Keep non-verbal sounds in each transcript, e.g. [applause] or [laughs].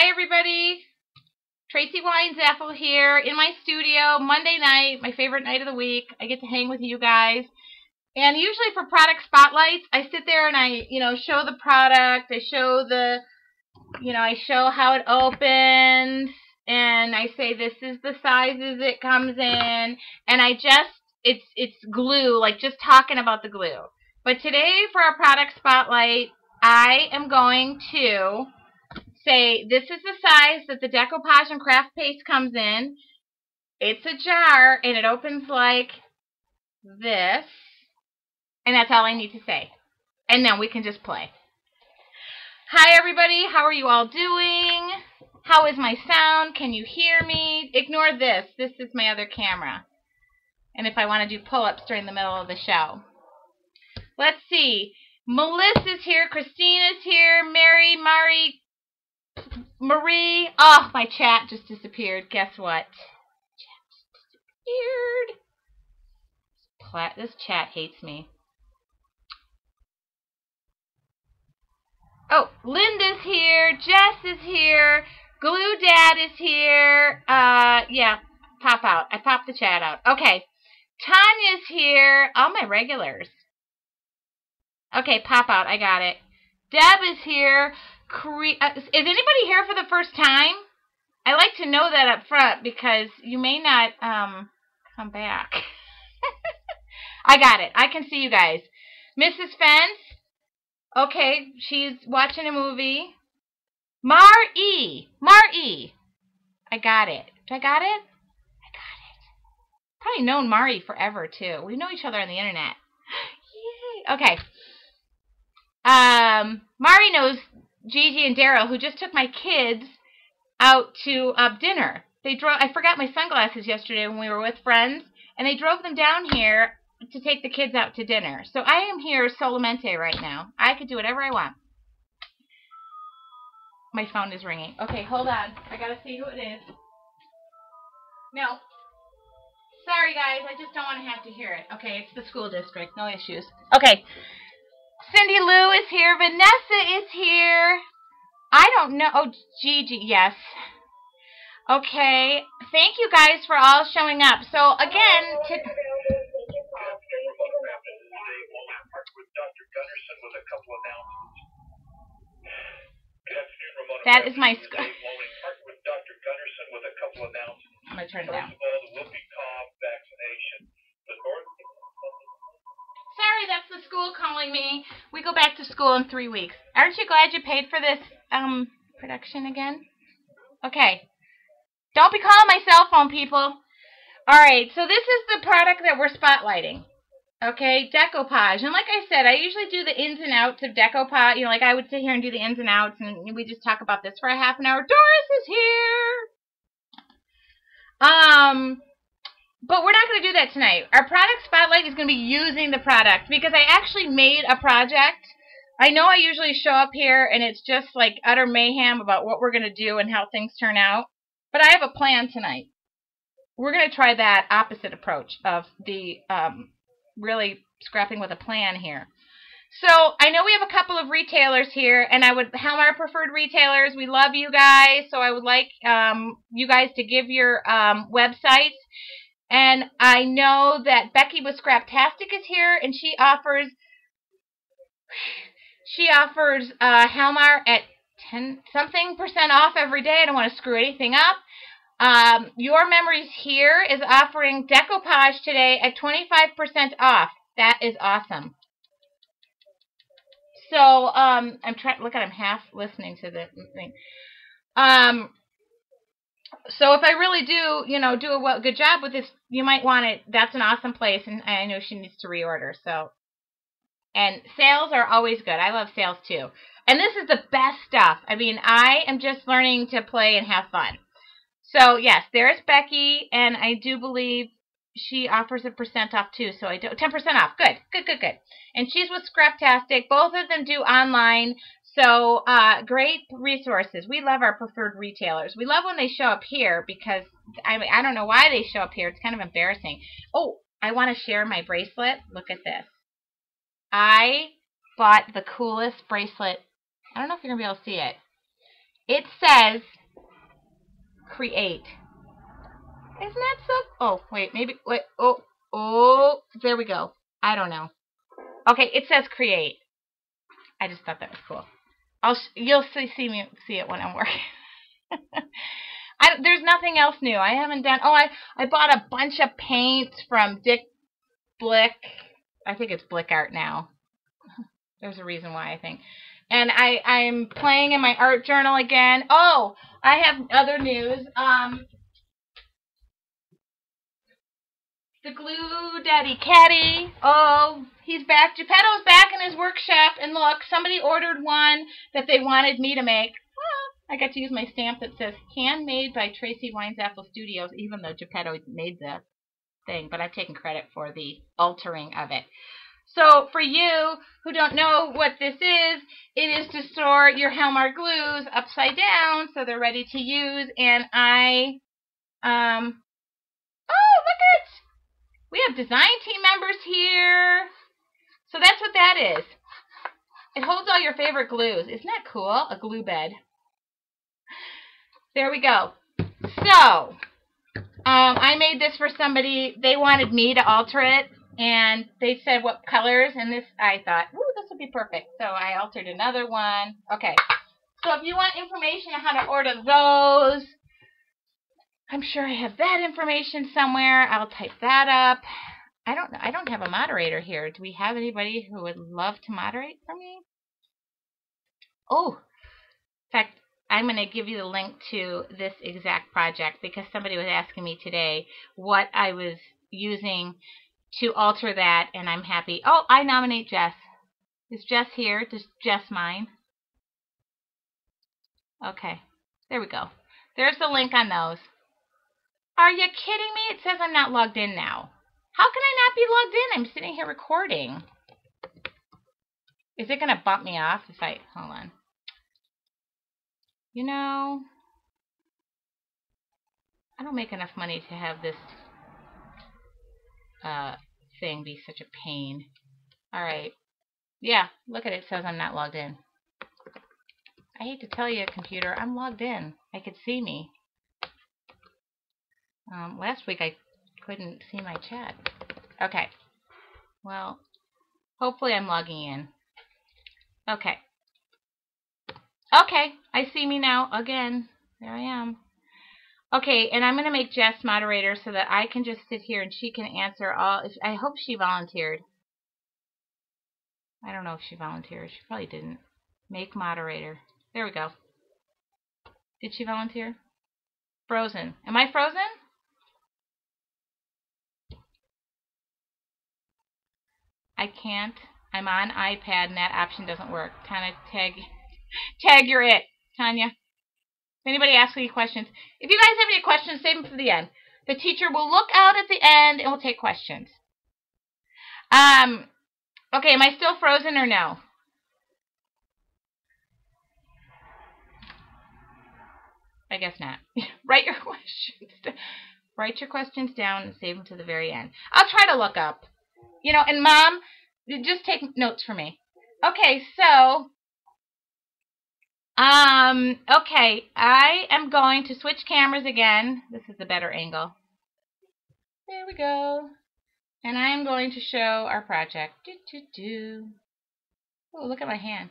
Hi, everybody. Tracy Weinzapfel here in my studio, Monday night, my favorite night of the week. I get to hang with you guys. And usually for product spotlights, I sit there and I, you know, show the product. I show the, you know, I show how it opens. And I say this is the sizes it comes in. And I just, it's, it's glue, like just talking about the glue. But today for our product spotlight, I am going to say this is the size that the decoupage and craft paste comes in. It's a jar and it opens like this. And that's all I need to say. And then we can just play. Hi everybody, how are you all doing? How is my sound? Can you hear me? Ignore this. This is my other camera. And if I want to do pull-ups during the middle of the show. Let's see. Melissa's here. Christina's here. Mary, Mari, Marie. Oh, my chat just disappeared. Guess what? Chat disappeared. This chat hates me. Oh, Linda's here. Jess is here. Glue Dad is here. Uh, yeah, pop out. I popped the chat out. Okay. Tanya's here. All my regulars. Okay, pop out. I got it. Deb is here. Cre uh, is anybody here for the first time? I like to know that up front because you may not um, come back. [laughs] I got it. I can see you guys. Mrs. Fence. Okay, she's watching a movie. Mar E. Mar E. I got it. Do I got it? I got it. Probably known Mari forever too. We know each other on the internet. [gasps] Yay. Okay. Um, Mari knows Gigi and Daryl, who just took my kids out to uh, dinner. They drove. I forgot my sunglasses yesterday when we were with friends, and they drove them down here to take the kids out to dinner. So I am here solamente right now. I could do whatever I want. My phone is ringing. Okay, hold on. I gotta see who it is. No. Sorry, guys. I just don't want to have to hear it. Okay, it's the school district. No issues. Okay. Cindy Lou is here. Vanessa is here. I don't know. Oh, Gigi, yes. Okay. Thank you guys for all showing up. So, again, to... That is my... I'm going to turn it down. Sorry, that's the school calling me. We go back to school in three weeks. Aren't you glad you paid for this um production again? Okay. Don't be calling my cell phone, people. Alright, so this is the product that we're spotlighting. Okay, decoupage. And like I said, I usually do the ins and outs of decoupage. You know, like I would sit here and do the ins and outs, and we just talk about this for a half an hour. Doris is here! Um, but we're not going to do that tonight. Our product spotlight is going to be using the product because I actually made a project. I know I usually show up here and it's just like utter mayhem about what we're going to do and how things turn out. But I have a plan tonight. We're going to try that opposite approach of the um, really scrapping with a plan here. So I know we have a couple of retailers here, and I would how our preferred retailers. We love you guys, so I would like um, you guys to give your um, websites. And I know that Becky with Scraptastic is here, and she offers she offers uh, Helmar at 10 something percent off every day. I don't want to screw anything up. Um, Your Memories here is offering decoupage today at 25% off. That is awesome. So um, I'm trying. Look at I'm half listening to the thing. Um, so if I really do, you know, do a well, good job with this, you might want it. That's an awesome place, and I know she needs to reorder. So, and sales are always good. I love sales too. And this is the best stuff. I mean, I am just learning to play and have fun. So yes, there's Becky, and I do believe she offers a percent off too. So I do 10% off. Good, good, good, good. And she's with Scraptastic. Both of them do online so uh, great resources. We love our preferred retailers. We love when they show up here because I I don't know why they show up here. It's kind of embarrassing. Oh, I want to share my bracelet. Look at this. I bought the coolest bracelet. I don't know if you're going to be able to see it. it says create. Isn't that so? Oh, wait, maybe, wait, oh, oh, there we go. I don't know. Okay, it says create. I just thought that was cool. I'll you'll see, see me see it when I'm working. [laughs] I, there's nothing else new. I haven't done. Oh, I I bought a bunch of paints from Dick Blick. I think it's Blick Art now. [laughs] There's a reason why I think. And I I'm playing in my art journal again. Oh, I have other news. Um, the glue daddy caddy. Oh, he's back. Geppetto's back in his workshop. And look, somebody ordered one that they wanted me to make. I got to use my stamp that says handmade by Tracy Apple Studios, even though Geppetto made the thing, but I've taken credit for the altering of it. So for you who don't know what this is, it is to store your Helmar glues upside down so they're ready to use. And I, um, oh, look at, we have design team members here. So that's what that is. It holds all your favorite glues. Isn't that cool? A glue bed. There we go. So, um, I made this for somebody. They wanted me to alter it, and they said what colors, and this, I thought, ooh, this would be perfect. So I altered another one. Okay. So if you want information on how to order those, I'm sure I have that information somewhere. I'll type that up. I don't I don't have a moderator here. Do we have anybody who would love to moderate for me? Oh, in fact, I'm going to give you the link to this exact project because somebody was asking me today what I was using to alter that, and I'm happy. Oh, I nominate Jess. Is Jess here? Does Jess mind? Okay, there we go. There's the link on those. Are you kidding me? It says I'm not logged in now. How can I not be logged in? I'm sitting here recording. Is it going to bump me off if I... Hold on. You know, I don't make enough money to have this uh, thing be such a pain. Alright. Yeah, look at it. it says I'm not logged in. I hate to tell you, computer, I'm logged in. I could see me. Um, last week I couldn't see my chat. Okay. Well, hopefully I'm logging in. Okay. Okay, I see me now again. There I am. Okay, and I'm going to make Jess moderator so that I can just sit here and she can answer all. I hope she volunteered. I don't know if she volunteered. She probably didn't. Make moderator. There we go. Did she volunteer? Frozen. Am I frozen? I can't. I'm on iPad and that option doesn't work. Kind of tag [laughs] Tag, you're it, Tanya. If anybody asks any questions, if you guys have any questions, save them for the end. The teacher will look out at the end and will take questions. Um, okay, am I still frozen or no? I guess not. [laughs] Write your [laughs] questions. Write your questions down and save them to the very end. I'll try to look up. You know, and mom, just take notes for me. Okay, so um, okay, I am going to switch cameras again. This is a better angle. There we go. And I am going to show our project. Do, do, do. Oh, look at my hand.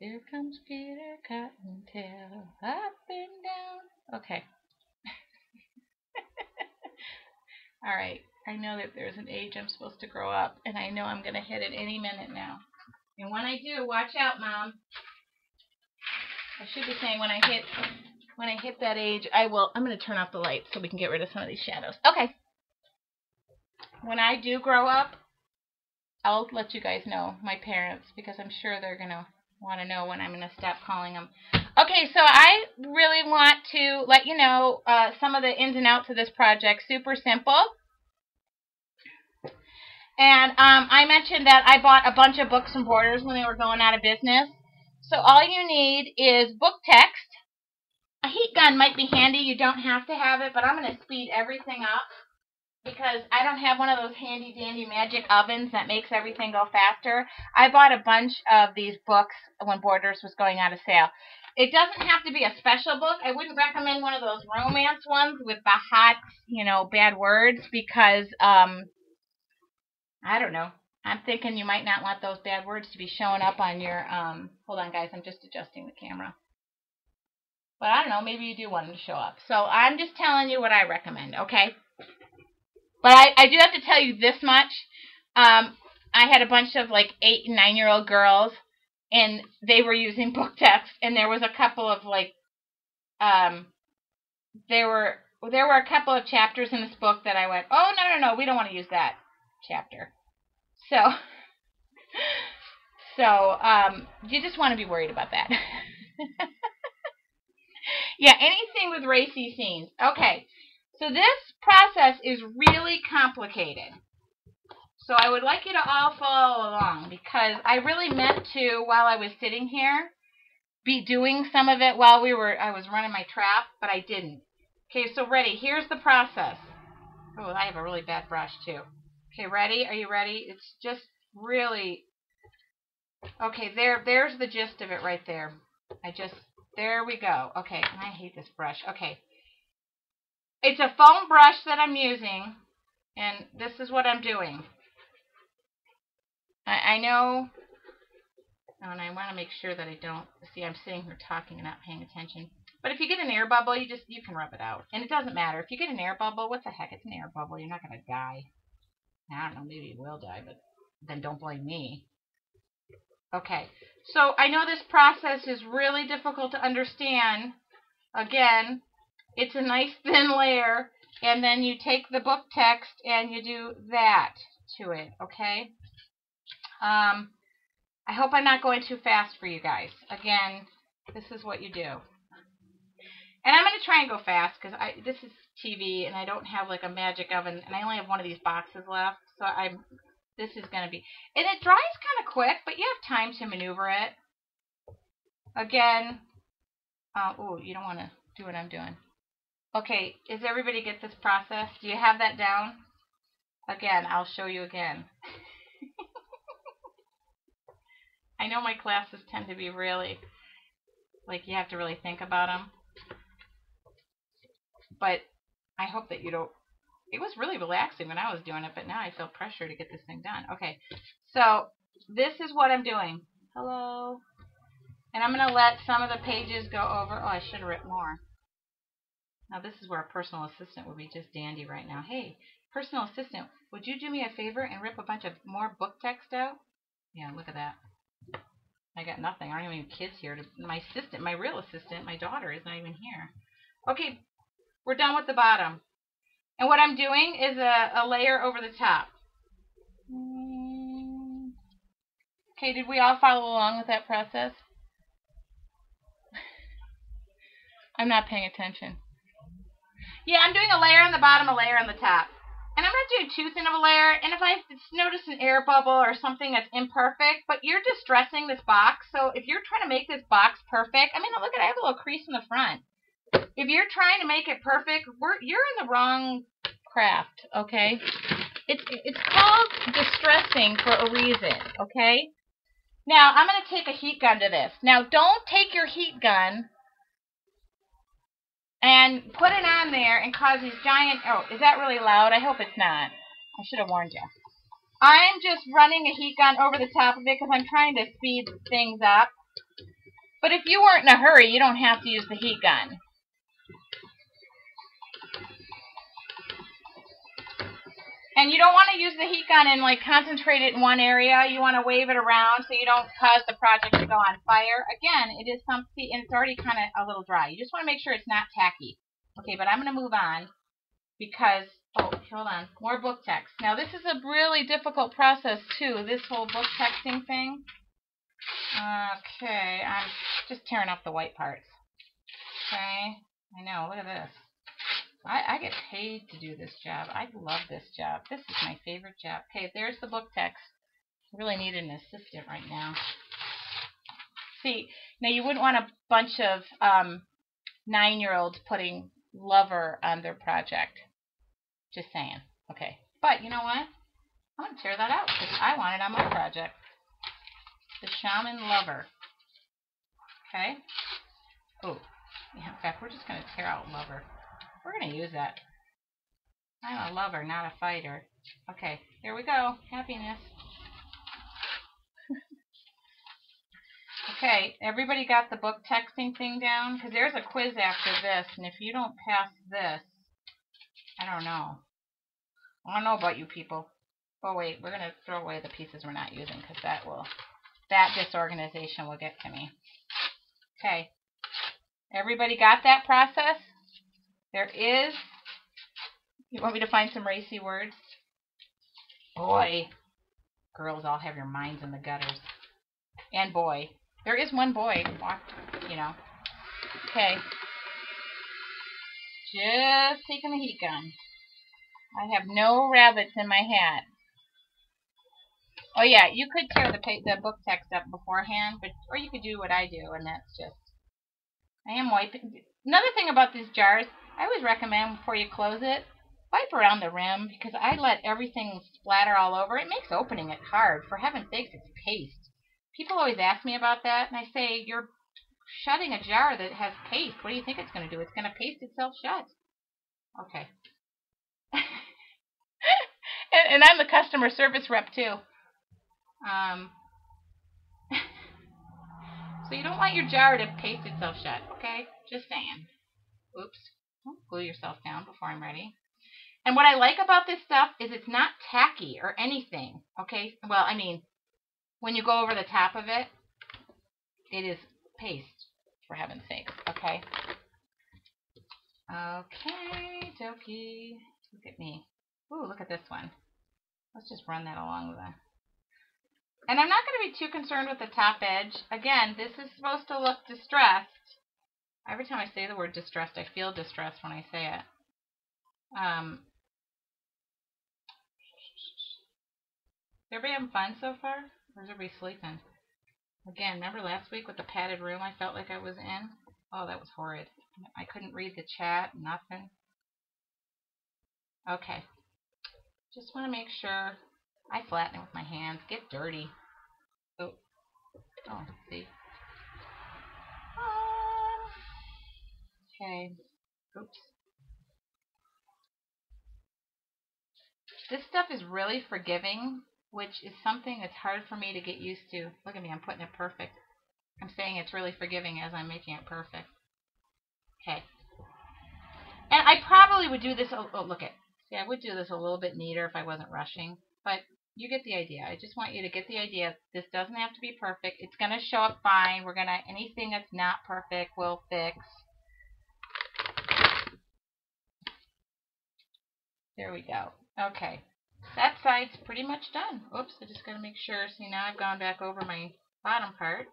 Here comes Peter Cottontail, up and down. Okay. [laughs] All right. I know that there's an age I'm supposed to grow up, and I know I'm going to hit it any minute now. And when I do, watch out, Mom. I should be saying when I hit when I hit that age, I will. I'm going to turn off the light so we can get rid of some of these shadows. Okay. When I do grow up, I'll let you guys know, my parents, because I'm sure they're going to want to know when I'm going to stop calling them. Okay, so I really want to let you know uh, some of the ins and outs of this project. Super simple. And um, I mentioned that I bought a bunch of books and borders when they were going out of business. So all you need is book text. A heat gun might be handy. You don't have to have it, but I'm going to speed everything up. because I don't have one of those handy dandy magic ovens that makes everything go faster. I bought a bunch of these books when Borders was going out of sale. It doesn't have to be a special book. I wouldn't recommend one of those romance ones with the hot, you know, bad words because, um, I don't know. I'm thinking you might not want those bad words to be showing up on your, um, hold on guys, I'm just adjusting the camera. But I don't know, maybe you do want them to show up. So I'm just telling you what I recommend, okay? But I, I do have to tell you this much. Um, I had a bunch of like eight and nine year old girls, and they were using [laughs] book text, and there was a couple of like, um, there were there were a couple of chapters in this book that I went, oh no no no, we don't want to use that chapter. So, [laughs] so um, you just want to be worried about that. [laughs] yeah, anything with racy scenes. Okay, so this process is really complicated. So I would like you to all follow along because I really meant to, while I was sitting here, be doing some of it while we were I was running my trap, but I didn't. Okay, so ready. Here's the process. Oh, I have a really bad brush too. Okay, ready? Are you ready? It's just really Okay, there there's the gist of it right there. I just there we go. Okay, I hate this brush. Okay. It's a foam brush that I'm using, and this is what I'm doing. I, I know, oh, and I want to make sure that I don't, see I'm sitting here talking and not paying attention. But if you get an air bubble, you just, you can rub it out. And it doesn't matter. If you get an air bubble, what the heck, it's an air bubble. You're not going to die. I don't know, maybe you will die, but then don't blame me. Okay, so I know this process is really difficult to understand. Again, it's a nice [laughs] thin layer, and then you take the book text and you do that to it, okay? Um, I hope I'm not going too fast for you guys. Again, this is what you do. And I'm going to try and go fast because I this is TV and I don't have like a magic oven and I only have one of these boxes left. So I'm this is going to be and it dries kind of quick, but you have time to maneuver it. Again, uh, oh, you don't want to do what I'm doing. Okay, does everybody get this process? Do you have that down? Again, I'll show you again. [laughs] I know my classes tend to be really, like you have to really think about them. But I hope that you don't, it was really relaxing when I was doing it, but now I feel pressure to get this thing done. Okay, so this is what I'm doing. Hello. And I'm going to let some of the pages go over. Oh, I should have written more. Now this is where a personal assistant would be just dandy right now. Hey, personal assistant, would you do me a favor and rip a bunch of more book text out? Yeah, look at that. I got nothing. I don't even have kids here. My assistant, my real assistant, my daughter is not even here. Okay, we're done with the bottom. And what I'm doing is a, a layer over the top. Okay, did we all follow along with that process? [laughs] I'm not paying attention. Yeah, I'm doing a layer on the bottom, a layer on the top. And I'm going not doing too thin of a layer, and if I notice an air bubble or something that's imperfect, but you're distressing this box, so if you're trying to make this box perfect, I mean, look at I have a little crease in the front. If you're trying to make it perfect, you're in the wrong craft, okay? It's it's called distressing for a reason, okay? Now, I'm going to take a heat gun to this. Now, don't take your heat gun and put it on there and cause these giant, oh, is that really loud? I hope it's not. I should have warned you. I'm just running a heat gun over the top of it because I'm trying to speed things up. But if you weren't in a hurry, you don't have to use the heat gun. And you don't want to use the heat gun and like concentrate it in one area. You want to wave it around so you don't cause the project to go on fire. Again, it is something, and it's already kind of a little dry. You just want to make sure it's not tacky. Okay, but I'm going to move on because, oh, hold on, more book text. Now, this is a really difficult process, too, this whole book texting thing. Okay, I'm just tearing off the white parts. Okay, I know, look at this. I, I get paid to do this job. I love this job. This is my favorite job. Okay, there's the book text. I really need an assistant right now. See, now you wouldn't want a bunch of um, nine-year-olds putting lover on their project. Just saying. Okay, but you know what? I'm going to tear that out because I want it on my project. The Shaman Lover. Okay. Oh, yeah, in fact, we're just going to tear out Lover. We're going to use that. I'm a ah. lover, not a fighter. Okay, here we go. Happiness. [laughs] okay, everybody got the book texting thing down? Because there's a quiz after this, and if you don't pass this, I don't know. I don't know about you people. Oh wait, we're going to throw away the pieces we're not using because that will, that disorganization will get to me. Okay. Everybody got that process? There is, you want me to find some racy words? Boy. Girls all have your minds in the gutters. And boy. There is one boy. You know. Okay. Just taking the heat gun. I have no rabbits in my hat. Oh yeah, you could tear the the book text up beforehand, but or you could do what I do, and that's just. I am wiping. Another thing about these jars, I always recommend before you close it, wipe around the rim because I let everything splatter all over. It makes opening it hard. For heaven's sakes, it's paste. People always ask me about that, and I say you're shutting a jar that has paste. What do you think it's going to do? It's going to paste itself shut. Okay. [laughs] and, and I'm the customer service rep too. Um, [laughs] so you don't want your jar to paste itself shut, okay? Just saying. Oops. Glue yourself down before I'm ready. And what I like about this stuff is it's not tacky or anything, okay? Well, I mean, when you go over the top of it, it is paste, for heaven's sake, okay? Okay, dokie. Look at me. Ooh, look at this one. Let's just run that along the and I'm not going to be too concerned with the top edge. Again, this is supposed to look distressed. Every time I say the word distressed, I feel distressed when I say it. Um, everybody having fun so far? Or is everybody sleeping? Again, remember last week with the padded room I felt like I was in? Oh, that was horrid. I couldn't read the chat, nothing. Okay. Just want to make sure I flatten it with my hands. Get dirty. Oh. Oh, see. Okay. Oops. This stuff is really forgiving, which is something that's hard for me to get used to. Look at me, I'm putting it perfect. I'm saying it's really forgiving as I'm making it perfect. Okay. And I probably would do this, oh, look at, see I would do this a little bit neater if I wasn't rushing. But you get the idea. I just want you to get the idea. This doesn't have to be perfect. It's going to show up fine. We're going to, anything that's not perfect, we'll fix. There we go. Okay. That side's pretty much done. Oops, I just got to make sure. See, now I've gone back over my bottom part.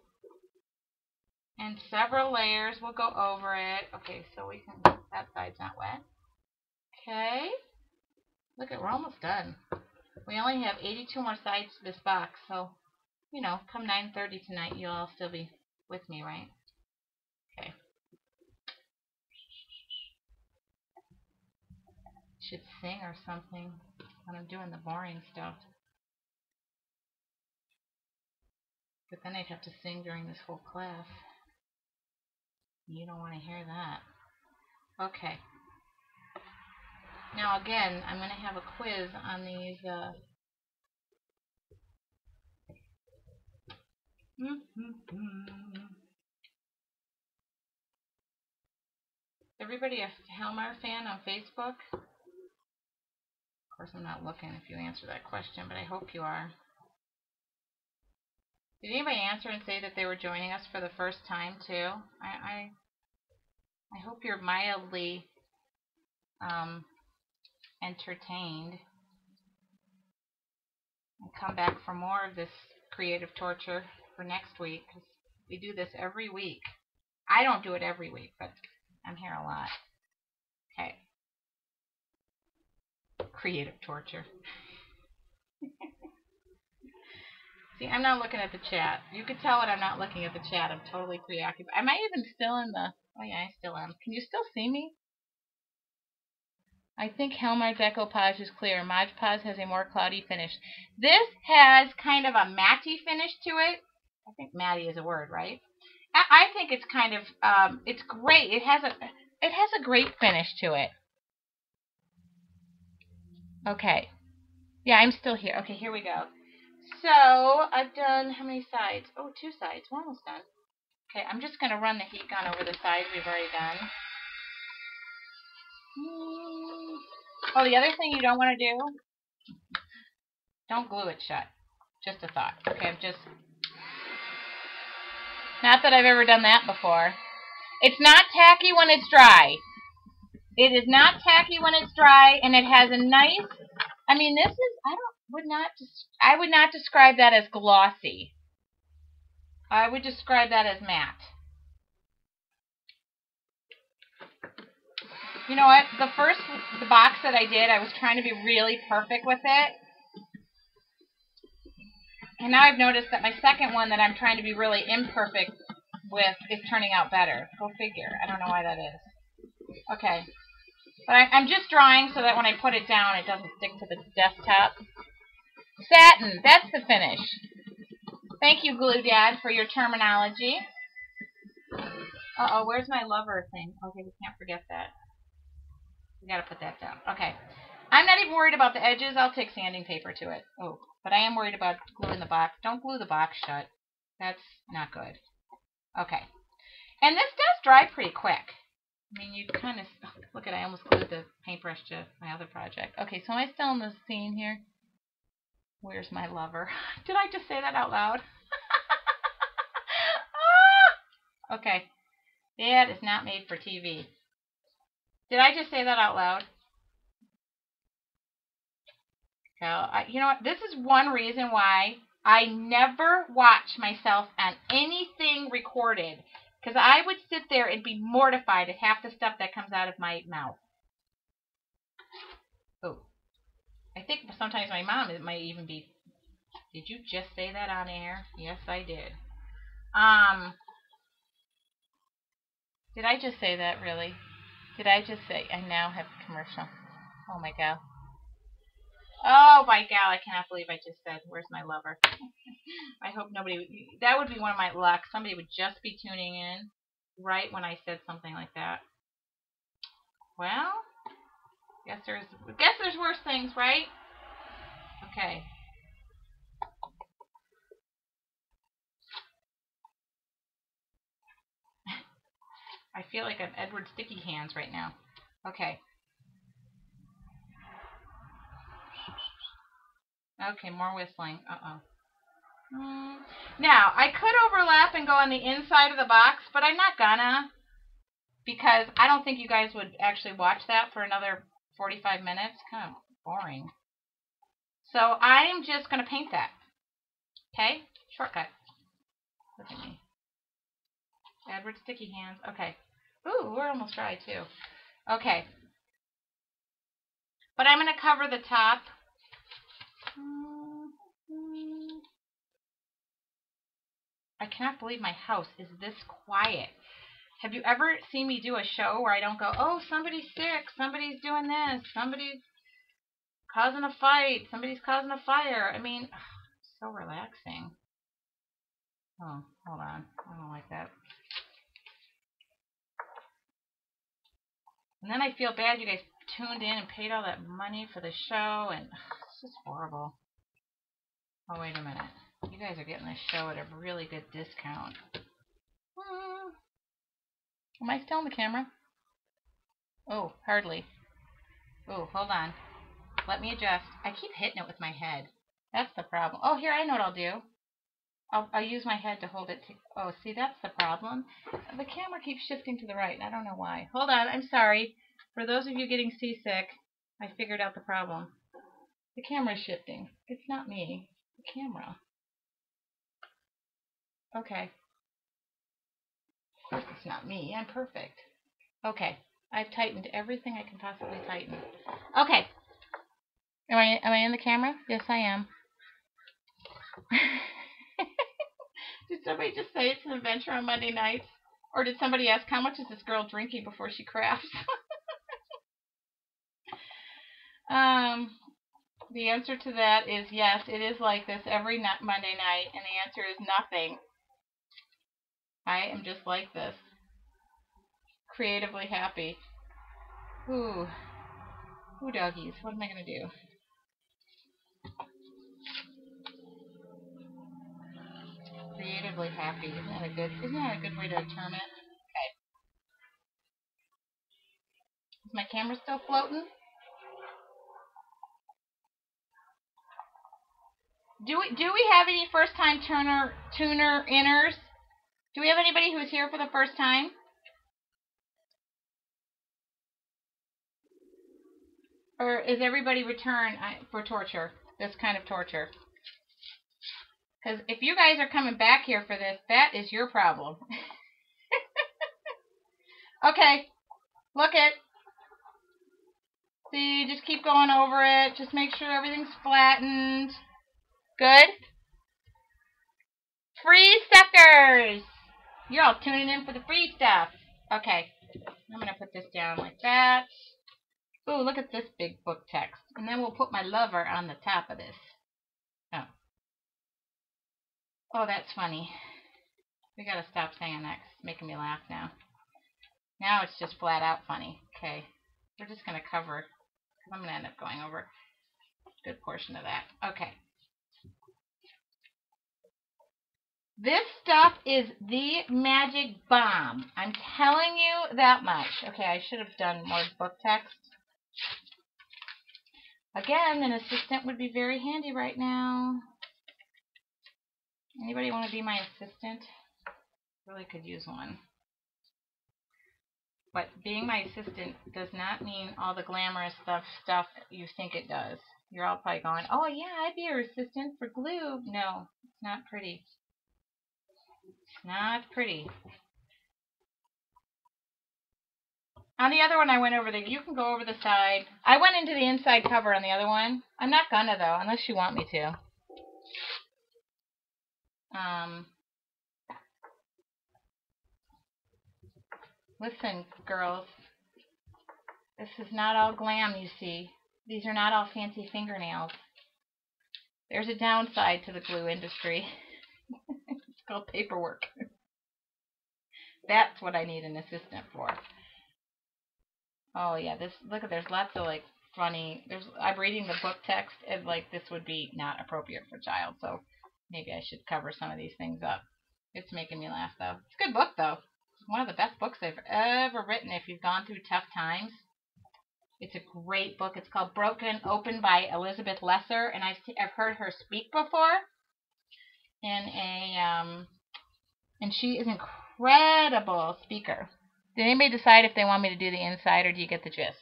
And several layers will go over it. Okay, so we can, that side's not wet. Okay. Look at, we're almost done. We only have 82 more sides to this box, so, you know, come 9.30 tonight, you'll all still be with me, right? Okay. Should sing or something when I'm doing the boring stuff. But then I'd have to sing during this whole class. You don't want to hear that. Okay. Now again, I'm going to have a quiz on these uh, Everybody a Helmar fan on Facebook? Course, I'm not looking if you answer that question, but I hope you are. Did anybody answer and say that they were joining us for the first time too? I I, I hope you're mildly um, entertained. And come back for more of this creative torture for next week. Cause we do this every week. I don't do it every week, but I'm here a lot. Okay. Creative torture. See, I'm not looking at the chat. You can tell when I'm not looking at the chat. I'm totally preoccupied. Am I even still in the... Oh, yeah, I still am. Can you still see me? I think Helmar Decoupage is clear. Mod Podge has a more cloudy finish. This has kind of a matty finish to it. I think matty is a word, right? I, I think it's kind of, um, it's great. It has a, it has a great finish to it. Okay. Yeah, I'm still here. Okay, here we go. So, I've done, how many sides? Oh, two sides. We're almost done. Okay, I'm just going to run the heat gun over the sides we've already done. Hmm. Oh, the other thing you don't want to do, don't glue it shut. Just a thought. Okay, I'm just, not that I've ever done that before. It's not tacky when it's dry. It is not tacky when it's dry, and it has a nice, I mean, this is, I don't, would not, I would not describe that as glossy. I would describe that as matte. You know what? The first the box that I did, I was trying to be really perfect with it. And now I've noticed that my second one that I'm trying to be really imperfect with is turning out better. Go figure. I don't know why that is. Okay. But I, I'm just drawing so that when I put it down, it doesn't stick to the desktop. Satin. That's the finish. Thank you, Glue Dad, for your terminology. Uh-oh, where's my lover thing? Okay, we can't forget that. We gotta put that down. Okay. I'm not even worried about the edges. I'll take sanding paper to it. Oh, but I am worried about gluing the box. Don't glue the box shut. That's not good. Okay. And this does dry pretty quick. I mean, you kind of, look at, I almost glued the paintbrush to my other project. Okay, so am I still in the scene here? Where's my lover? [laughs] Did I just say that out loud? [laughs] ah! Okay. That is not made for TV. Did I just say that out loud? Well, I, you know what? This is one reason why I never watch myself on anything recorded. Because I would sit there and be mortified at half the stuff that comes out of my mouth. Oh. I think sometimes my mom it might even be, did you just say that on air? Yes, I did. Um, did I just say that, really? Did I just say I now have a commercial? Oh my god. Oh my god, I cannot believe I just said, where's my lover? [laughs] I hope nobody, that would be one of my luck. Somebody would just be tuning in right when I said something like that. Well, guess there's, guess there's worse things, right? Okay. [laughs] I feel like I'm Edward Sticky Hands right now. Okay. Okay, more whistling. Uh-oh. Mm. Now, I could overlap and go on the inside of the box, but I'm not gonna because I don't think you guys would actually watch that for another 45 minutes. Kind of boring. So I'm just going to paint that. Okay? Shortcut. Look at me. Edward Sticky Hands. Okay. Ooh, we're almost dry too. Okay. But I'm going to cover the top. I cannot believe my house is this quiet. Have you ever seen me do a show where I don't go, oh, somebody's sick, somebody's doing this, somebody's causing a fight, somebody's causing a fire. I mean, so relaxing. Oh, hold on. I don't like that. And then I feel bad you guys tuned in and paid all that money for the show, and it's just horrible. Oh, wait a minute. You guys are getting this show at a really good discount. Am I still on the camera? Oh, hardly. Oh, hold on. Let me adjust. I keep hitting it with my head. That's the problem. Oh, here, I know what I'll do. I'll, I'll use my head to hold it. To, oh, see, that's the problem. The camera keeps shifting to the right, and I don't know why. Hold on, I'm sorry. For those of you getting seasick, I figured out the problem. The camera's shifting. It's not me. The camera. Okay. Of course it's not me. I'm perfect. Okay. I've tightened everything I can possibly tighten. Okay. Am I, am I in the camera? Yes, I am. [laughs] did somebody just say it's an adventure on Monday nights? Or did somebody ask, how much is this girl drinking before she crafts? [laughs] Um, the answer to that is yes, it is like this every Monday night, and the answer is nothing. I am just like this. Creatively happy. Ooh. Ooh, doggies. What am I going to do? Creatively happy. Isn't that a good, isn't that a good way to term it? Okay. Is my camera still floating? Do we do we have any first time tuner tuner inners? Do we have anybody who's here for the first time? Or is everybody return for torture? This kind of torture? Because if you guys are coming back here for this, that is your problem. [laughs] okay. Look it. See, just keep going over it. Just make sure everything's flattened. Good? Free suckers! You're all tuning in for the free stuff. Okay. I'm going to put this down like that. Ooh, look at this big book text. And then we'll put my lover on the top of this. Oh. Oh, that's funny. We gotta stop saying that it's making me laugh now. Now it's just flat out funny. Okay. We're just gonna cover, because I'm gonna end up going over a good portion of that. Okay. This stuff is the magic bomb. I'm telling you that much. Okay, I should have done more book text. Again, an assistant would be very handy right now. Anybody want to be my assistant? Really could use one. But being my assistant does not mean all the glamorous stuff stuff you think it does. You're all probably going, oh yeah, I'd be your assistant for glue. No, it's not pretty. It's not pretty. On the other one, I went over the, you can go over the side. I went into the inside cover on the other one. I'm not gonna, though, unless you want me to. Um, listen, girls. This is not all glam, you see. These are not all fancy fingernails. There's a downside to the glue industry. [laughs] called paperwork. [laughs] That's what I need an assistant for. Oh yeah, this look at there's lots of like funny. There's I'm reading the book text and like this would be not appropriate for child, so maybe I should cover some of these things up. It's making me laugh though. It's a good book though. It's one of the best books I've ever written. If you've gone through tough times, it's a great book. It's called Broken Open by Elizabeth Lesser, and I've I've heard her speak before in a um, and she is incredible speaker. Did anybody decide if they want me to do the inside or do you get the gist?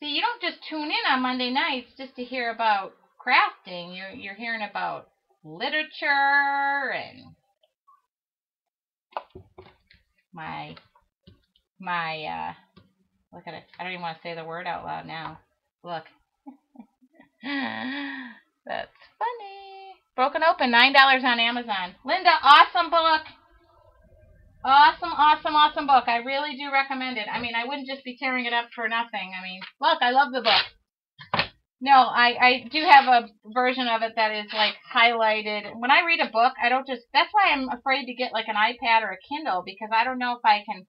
See, you don't just tune in on Monday nights just to hear about crafting. You're you're hearing about literature and my my uh look at it. I don't even want to say the word out loud now. Look. [laughs] That's funny. Broken Open, $9 on Amazon. Linda, awesome book. Awesome, awesome, awesome book. I really do recommend it. I mean, I wouldn't just be tearing it up for nothing. I mean, look, I love the book. No, I, I do have a version of it that is like highlighted. When I read a book, I don't just, that's why I'm afraid to get like an iPad or a Kindle because I don't know if I can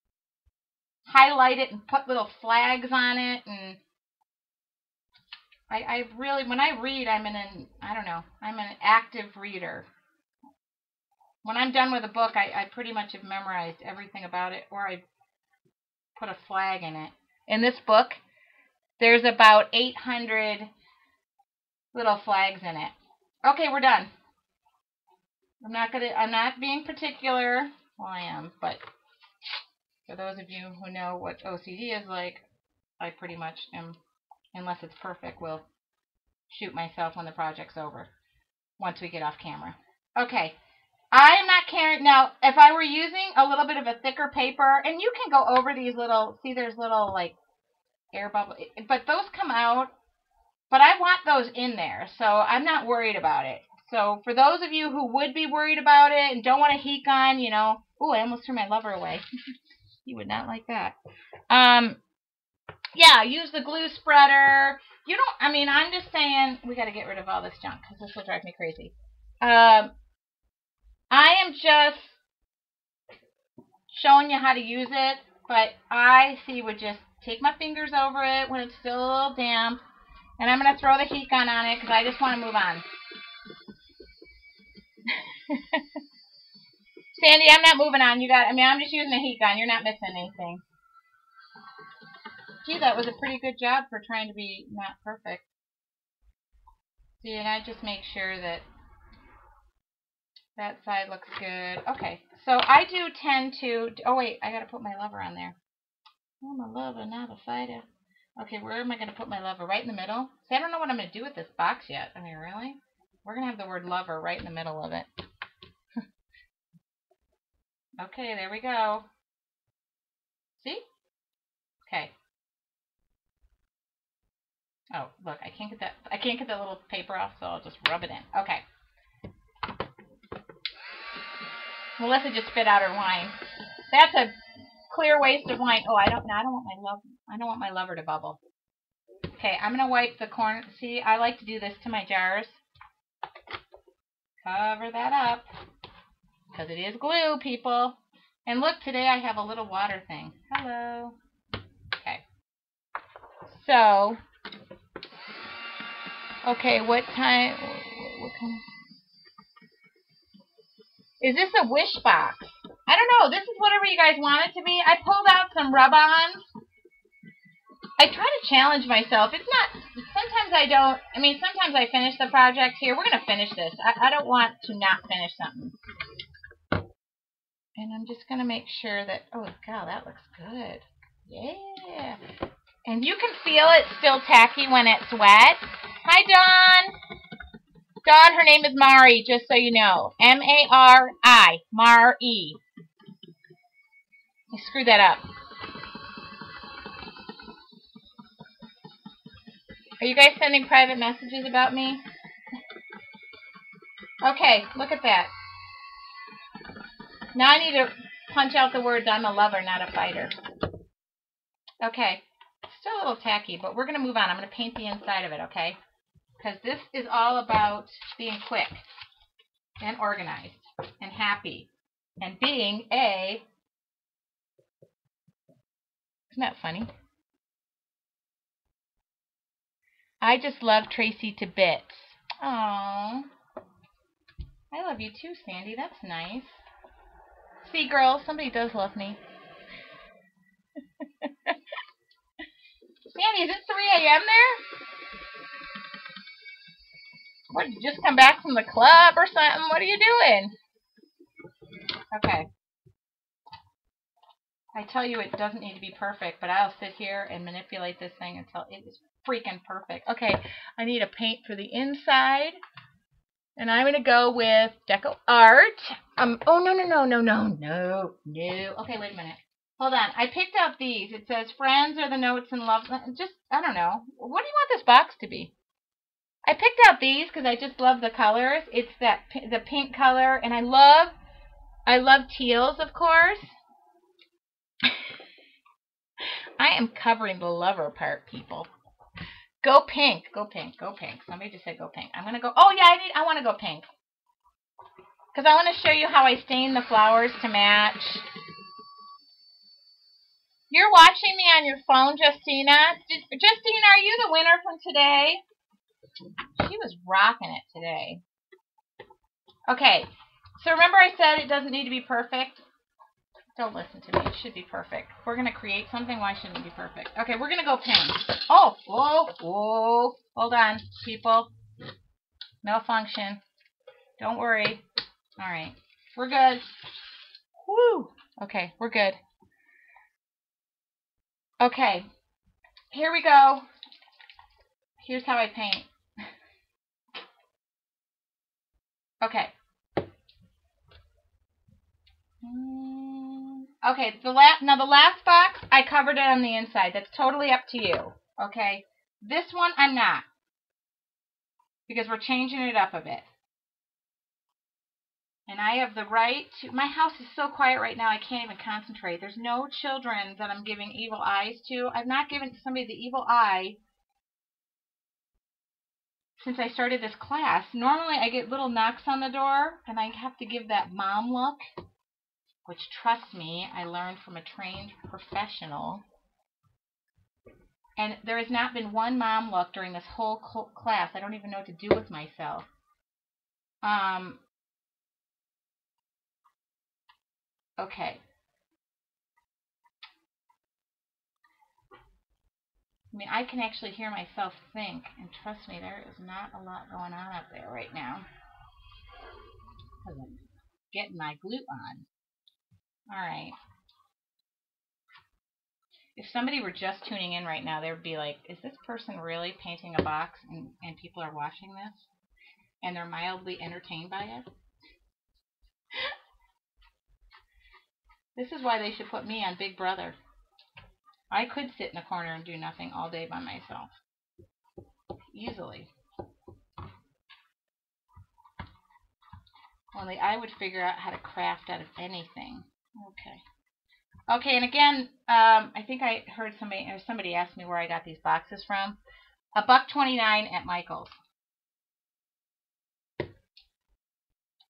highlight it and put little flags on it and I, I really, when I read, I'm in an, I don't know, I'm an active reader when I'm done with a book, I, I pretty much have memorized everything about it, or I put a flag in it. In this book, there's about 800 little flags in it. Okay, we're done. I'm not gonna. I'm not being particular. Well, I am, but for those of you who know what OCD is like, I pretty much am, unless it's perfect, will shoot myself when the project's over. Once we get off camera. Okay. I am not caring. Now, if I were using a little bit of a thicker paper, and you can go over these little, see there's little, like, air bubble, but those come out, but I want those in there, so I'm not worried about it. So for those of you who would be worried about it and don't want a heat gun, you know, oh, I almost threw my lover away. [laughs] he would not like that. Um, yeah, use the glue spreader. You don't, I mean, I'm just saying, we got to get rid of all this junk because this will drive me crazy. Um, I am just showing you how to use it, but I see would just take my fingers over it when it's still a little damp, and I'm going to throw the heat gun on it because I just want to move on. [laughs] Sandy, I'm not moving on. You got, I mean, I'm just using a heat gun. You're not missing anything. Gee, that was a pretty good job for trying to be not perfect. See, and I just make sure that that side looks good. Okay, so I do tend to, oh wait, I got to put my lever on there. Oh, my lover, not a fighter. Okay, where am I going to put my lever? Right in the middle? See, I don't know what I'm going to do with this box yet. I mean, really? We're going to have the word lover right in the middle of it. [laughs] okay, there we go. See? Okay. Oh, look, I can't get that I can't get that little paper off, so I'll just rub it in. Okay. Melissa just spit out her wine. That's a clear waste of wine. Oh, I don't No, I don't want my love I don't want my lover to bubble. Okay, I'm gonna wipe the corner. See, I like to do this to my jars. Cover that up. Because it is glue, people. And look, today I have a little water thing. Hello. Okay. So, okay, what time? What, kind Is this a wish box? I don't know. This is whatever you guys want it to be. I pulled out some rub-ons. I try to challenge myself. It's not, sometimes I don't, I mean, sometimes I finish the project here. We're going to finish this. I, I don't want to not finish something. And I'm just going to make sure that, oh, God, that looks good. Yeah. And you can feel it still tacky when it's wet. Hi, Dawn. Dawn, her name is Mari, just so you know. M-A-R-I. Mar-E. I screwed that up. Are you guys sending private messages about me? Okay, look at that. Now I need to punch out the words, I'm a lover, not a fighter. Okay, still a little tacky, but we're going to move on. I'm going to paint the inside of it, okay? Because this is all about being quick and organized and happy and being a... Isn't that funny? I just love Tracy to bits. Aww. I love you too, Sandy. That's nice. See, girls, somebody does love me. Sandy, is it 3 a.m. there? What, you just come back from the club or something? What are you doing? Okay. I tell you it doesn't need to be perfect, but I'll sit here and manipulate this thing until it is freaking perfect. Okay, I need a paint for the inside. And I'm going to go with Deco Art. Um, oh, no, no, no, no, no, no, no. Okay, wait a minute. Hold on. I picked out these. It says friends are the notes and love. Uh, just, I don't know. What do you want this box to be? I picked out these because I just love the colors. It's that the pink color, and I love, I love teals, of course. [laughs] I am covering the lover part, people. Go pink. Go pink. Go pink. Somebody just said go pink. I'm going to go. Oh, yeah, I need. I want to go pink. Because I want to show you how I stain the flowers to match. You're watching me on your phone, Justina. Justina, are you the winner from today? She was rocking it today. Okay. So remember I said it doesn't need to be perfect? Don't listen to me. It should be perfect. We're going to create something, why shouldn't it be perfect? Okay, we're going to go pink. Oh, whoa, whoa. Hold on, people. Malfunction. Don't worry. All right. We're good. Woo. Okay, we're good. Okay. Here we go. Here's how I paint. [laughs] okay. Mm, okay, the last now the last box I covered it on the inside. That's totally up to you. Okay, this one I'm not because we're changing it up a bit. And I have the right to. My house is so quiet right now, I can't even concentrate. There's no children that I'm giving evil eyes to. I've not given somebody the evil eye since I started this class. Normally, I get little knocks on the door, and I have to give that mom look, which, trust me, I learned from a trained professional. And there has not been one mom look during this whole class. I don't even know what to do with myself. Um, okay. I mean, I can actually hear myself think, and trust me, there is not a lot going on up there right now. I'm getting my glute on. Alright. If somebody were just tuning in right now, they would be like, is this person really painting a box and, and people are watching this? And they're mildly entertained by it? This is why they should put me on Big Brother. I could sit in a corner and do nothing all day by myself. Easily. Only I would figure out how to craft out of anything. Okay. Okay, and again, um, I think I heard somebody or somebody asked me where I got these boxes from. A buck twenty nine at Michael's.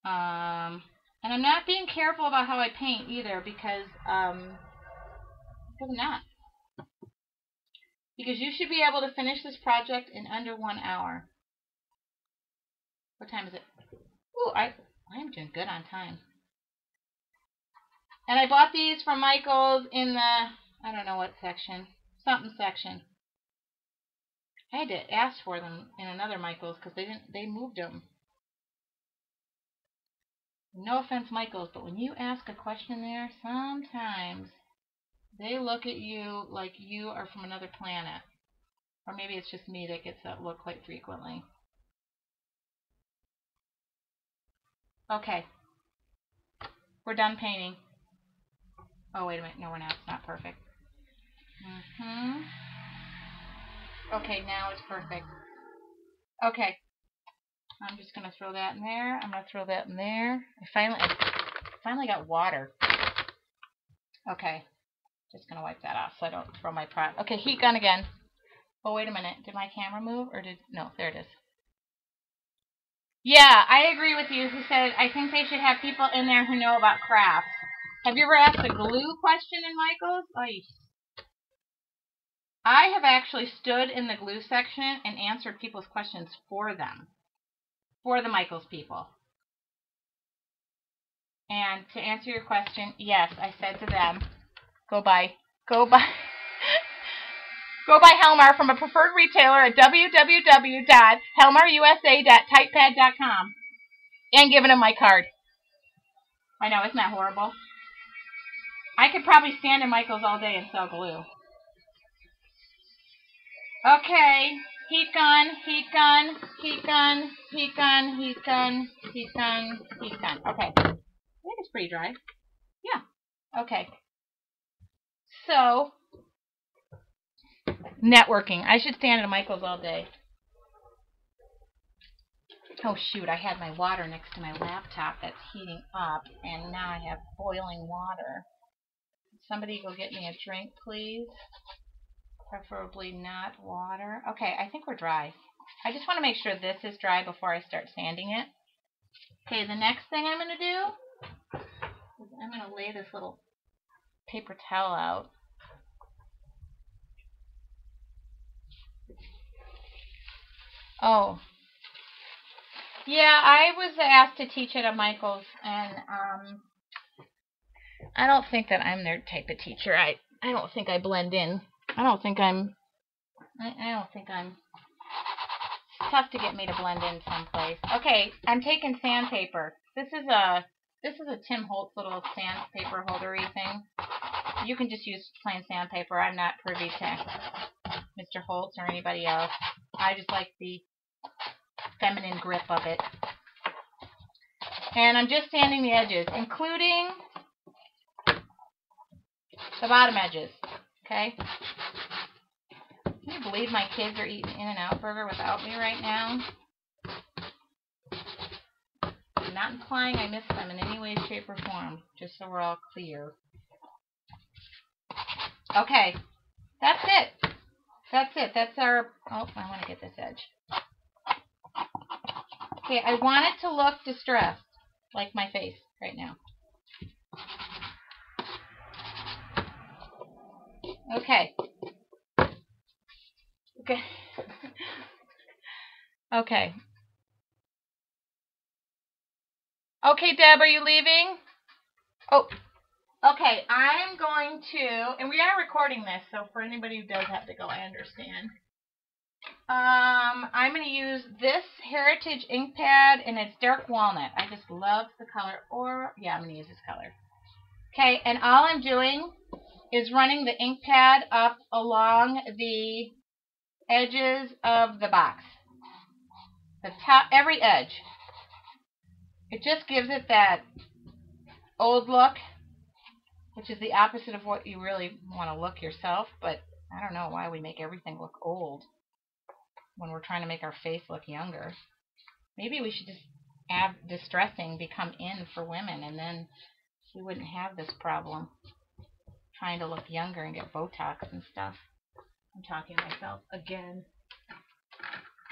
Um, and I'm not being careful about how I paint either because um, because I'm not. Because you should be able to finish this project in under one hour. What time is it? Ooh, I I am doing good on time. And I bought these from Michael's in the, I don't know what section, something section. I had to ask for them in another Michael's because they didn't, they moved them. No offense, Michael's, but when you ask a question there, sometimes they look at you like you are from another planet. Or maybe it's just me that gets that look quite frequently. Okay. We're done painting. Oh, wait a minute. No, we're not. It's not perfect. Mm-hmm. Okay, now it's perfect. Okay. I'm just going to throw that in there. I'm going to throw that in there. I finally, I finally got water. Okay. Just going to wipe that off so I don't throw my product. Okay, heat gun again. Oh, wait a minute. Did my camera move? Or did... No, there it is. Yeah, I agree with you. Who said, I think they should have people in there who know about crafts. Have you ever asked a glue question in Michael's? Oy. I have actually stood in the glue section and answered people's questions for them. For the Michaels people. And to answer your question, yes, I said to them, go buy, go buy, [laughs] go buy Helmar from a preferred retailer at www.helmarusa.typepad.com and giving them my card. I know, isn't that horrible? I could probably stand in Michael's all day and sell glue. Okay, heat gun, heat gun, heat gun, heat gun, heat gun, heat gun, heat gun. Okay, I think it's pretty dry. Yeah, okay. So, networking. I should stand at a Michael's all day. Oh shoot, I had my water next to my laptop that's heating up, and now I have boiling water. Somebody go get me a drink, please. Preferably not water. Okay, I think we're dry. I just want to make sure this is dry before I start sanding it. Okay, the next thing I'm going to do is I'm going to lay this little paper towel out. Oh. Yeah, I was asked to teach it at Michael's, and um, I don't think that I'm their type of teacher. I I don't think I blend in. I don't think I'm. I, I don't think I'm. Tough to get me to blend in someplace. Okay, I'm taking sandpaper. This is a this is a Tim Holtz little sandpaper holdery thing. You can just use plain sandpaper. I'm not privy to Mr. Holtz or anybody else. I just like the feminine grip of it. And I'm just sanding the edges, including the bottom edges. Okay? Can you believe my kids are eating In-N-Out Burger without me right now? not implying I miss them in any way, shape, or form, just so we're all clear. Okay, that's it. That's it. That's our, oh, I want to get this edge. Okay, I want it to look distressed, like my face right now. Okay. Okay. [laughs] okay. Okay, Deb, are you leaving? Oh, okay. I'm going to, and we are recording this, so for anybody who does have to go, I understand. Um, I'm going to use this Heritage ink pad, and it's dark walnut. I just love the color. Or, yeah, I'm going to use this color. Okay, and all I'm doing is running the ink pad up along the edges of the box. The top, every edge. It just gives it that old look, which is the opposite of what you really want to look yourself, but I don't know why we make everything look old when we're trying to make our face look younger. Maybe we should just have distressing become in for women, and then we wouldn't have this problem trying to look younger and get Botox and stuff. I'm talking to myself again.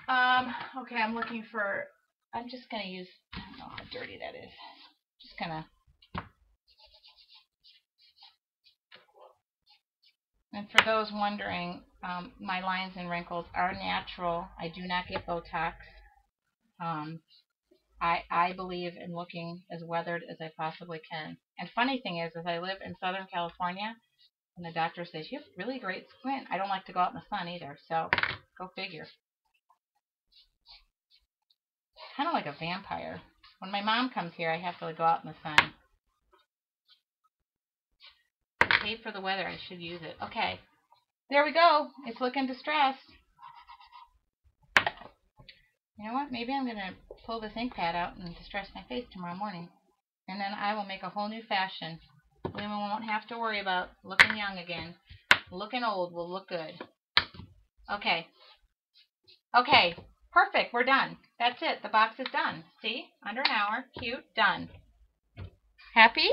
Um, okay, I'm looking for, I'm just going to use, I don't know how dirty that is. Just going to And for those wondering, um, my lines and wrinkles are natural. I do not get Botox. Um, I, I believe in looking as weathered as I possibly can. And funny thing is, is I live in Southern California, and the doctor says, you have really great skin. I don't like to go out in the sun either, so go figure. Kind of like a vampire. When my mom comes here, I have to go out in the sun paid for the weather. I should use it. Okay. There we go. It's looking distressed. You know what? Maybe I'm going to pull this ink pad out and distress my face tomorrow morning. And then I will make a whole new fashion. Women won't have to worry about looking young again. Looking old will look good. Okay. Okay. Perfect. We're done. That's it. The box is done. See? Under an hour. Cute. Done. Happy?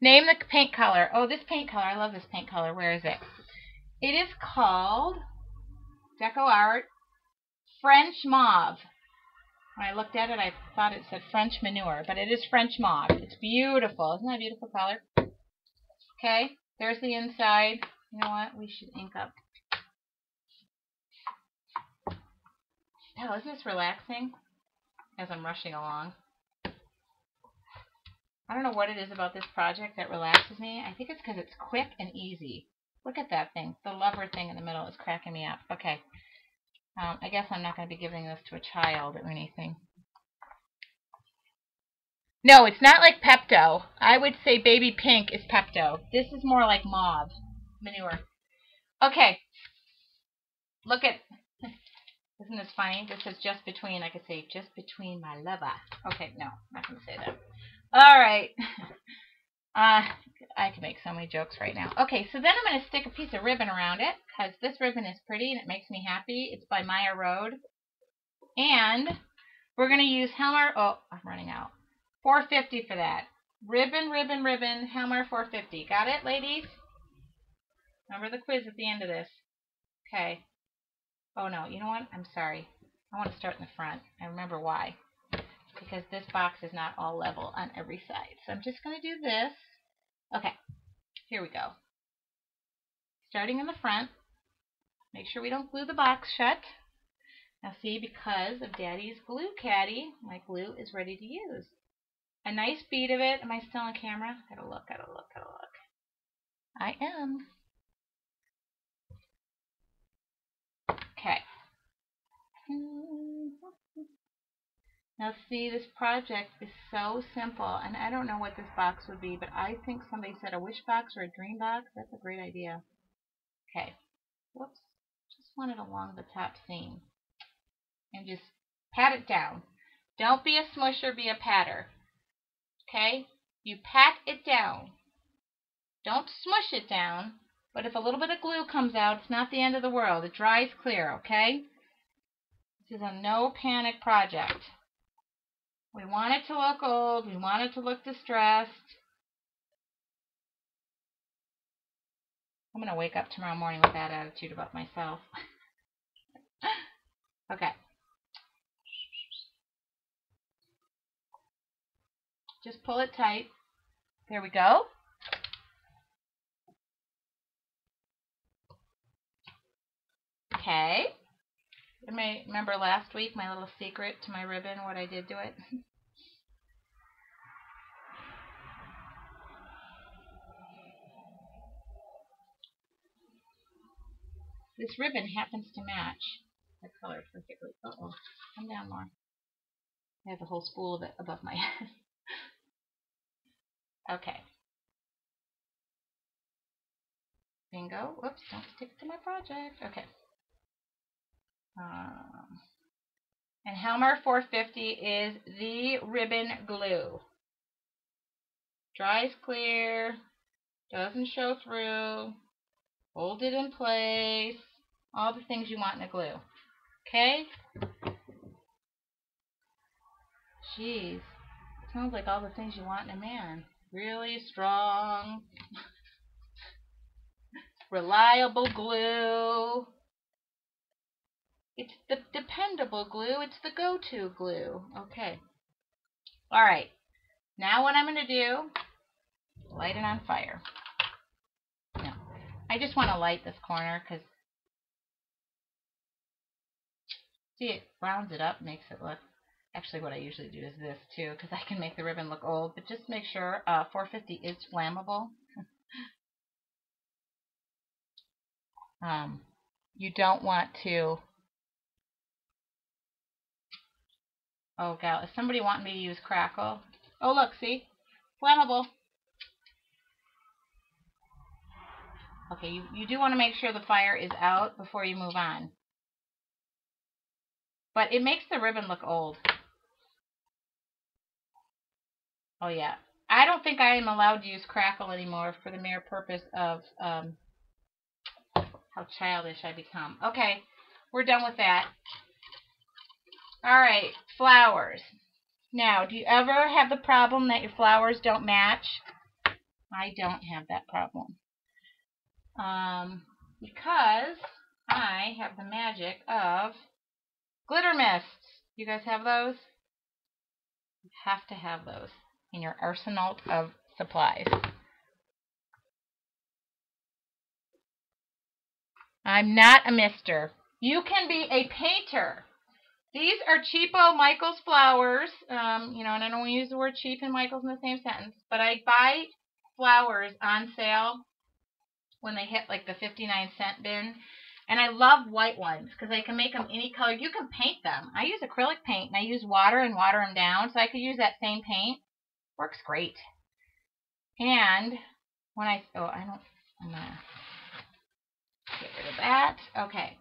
Name the paint color. Oh, this paint color. I love this paint color. Where is it? It is called Deco Art French Mauve. When I looked at it, I thought it said French Manure, but it is French Mauve. It's beautiful. Isn't that a beautiful color? Okay, there's the inside. You know what? We should ink up. Oh, isn't this relaxing? As I'm rushing along. I don't know what it is about this project that relaxes me. I think it's because it's quick and easy. Look at that thing. The lever thing in the middle is cracking me up. Okay. Um, I guess I'm not going to be giving this to a child or anything. No, it's not like Pepto. I would say baby pink is Pepto. This is more like mauve manure. Okay. Look at, isn't this funny? This is just between, I could say, just between my lover. Okay, no, I'm not going to say that. All right. [laughs] Uh, I can make so many jokes right now. Okay, so then I'm going to stick a piece of ribbon around it because this ribbon is pretty and it makes me happy. It's by Maya Road. And we're going to use Helmar. Oh, I'm running out. 450 for that. Ribbon, ribbon, ribbon, Helmar 450. Got it, ladies? Remember the quiz at the end of this. Okay. Oh, no. You know what? I'm sorry. I want to start in the front. I remember why because this box is not all level on every side. So I'm just going to do this. Okay, here we go. Starting in the front, make sure we don't glue the box shut. Now see, because of Daddy's glue caddy, my glue is ready to use. A nice bead of it. Am I still on camera? Gotta look, gotta look, gotta look. I am. Okay. Now see, this project is so simple, and I don't know what this box would be, but I think somebody said a wish box or a dream box. That's a great idea. Okay. Whoops. Just want it along the top seam. And just pat it down. Don't be a smusher, be a patter. Okay? You pat it down. Don't smush it down, but if a little bit of glue comes out, it's not the end of the world. It dries clear, okay? This is a no panic project. We want it to look old. We want it to look distressed. I'm going to wake up tomorrow morning with that attitude about myself. [laughs] okay. Just pull it tight. There we go. Okay. May remember last week, my little secret to my ribbon, what I did to it? [laughs] this ribbon happens to match the color perfectly. Uh-oh. Come down more. I have a whole spool of it above my [laughs] head. okay. Bingo. Whoops, don't stick to my project. Okay. Um, and Helmar 450 is the ribbon glue. Dries clear, doesn't show through, hold it in place, all the things you want in a glue. Okay? Jeez, sounds like all the things you want in a man. Really strong, [laughs] reliable glue. It's the dependable glue. It's the go-to glue. Okay. All right. Now what I'm going to do, light it on fire. No. I just want to light this corner because, see, it rounds it up, makes it look, actually what I usually do is this too because I can make the ribbon look old, but just make sure uh, 450 is flammable. [laughs] um, you don't want to Oh, gal, is somebody wanting me to use crackle? Oh, look, see? Flammable. Okay, you, you do want to make sure the fire is out before you move on. But it makes the ribbon look old. Oh, yeah. I don't think I am allowed to use crackle anymore for the mere purpose of um, how childish I become. Okay, we're done with that. All right, flowers. Now, do you ever have the problem that your flowers don't match? I don't have that problem. Um, because I have the magic of glitter mists. You guys have those? You have to have those in your arsenal of supplies. I'm not a mister. You can be a painter. These are cheapo Michael's flowers. Um, you know, and I don't want to use the word cheap and Michael's in the same sentence, but I buy flowers on sale when they hit like the 59 cent bin. And I love white ones because I can make them any color. You can paint them. I use acrylic paint and I use water and water them down. So I could use that same paint. Works great. And when I, oh, I don't, I'm going to get rid of that. Okay.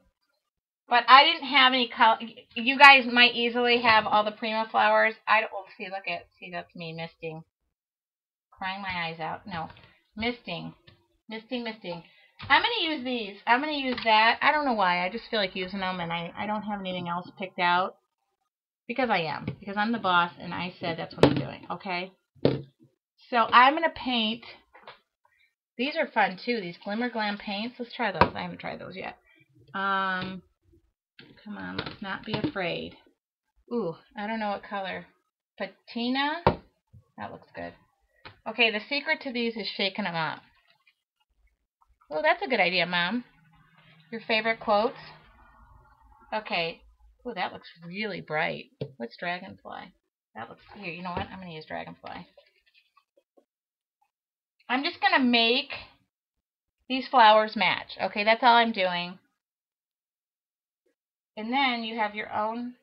But I didn't have any color. You guys might easily have all the Prima flowers. I don't, oh, see, look at, see, that's me misting. Crying my eyes out. No, misting. Misting, misting. I'm going to use these. I'm going to use that. I don't know why. I just feel like using them, and I, I don't have anything else picked out. Because I am. Because I'm the boss, and I said that's what I'm doing. Okay? So I'm going to paint. These are fun, too. These Glimmer Glam paints. Let's try those. I haven't tried those yet. Um, Come on, let's not be afraid. Ooh, I don't know what color. Patina? That looks good. Okay, the secret to these is shaking them up. Oh, that's a good idea, Mom. Your favorite quotes? Okay. Oh, that looks really bright. What's dragonfly? That looks... Here, you know what? I'm going to use dragonfly. I'm just going to make these flowers match. Okay, that's all I'm doing. And then you have your own,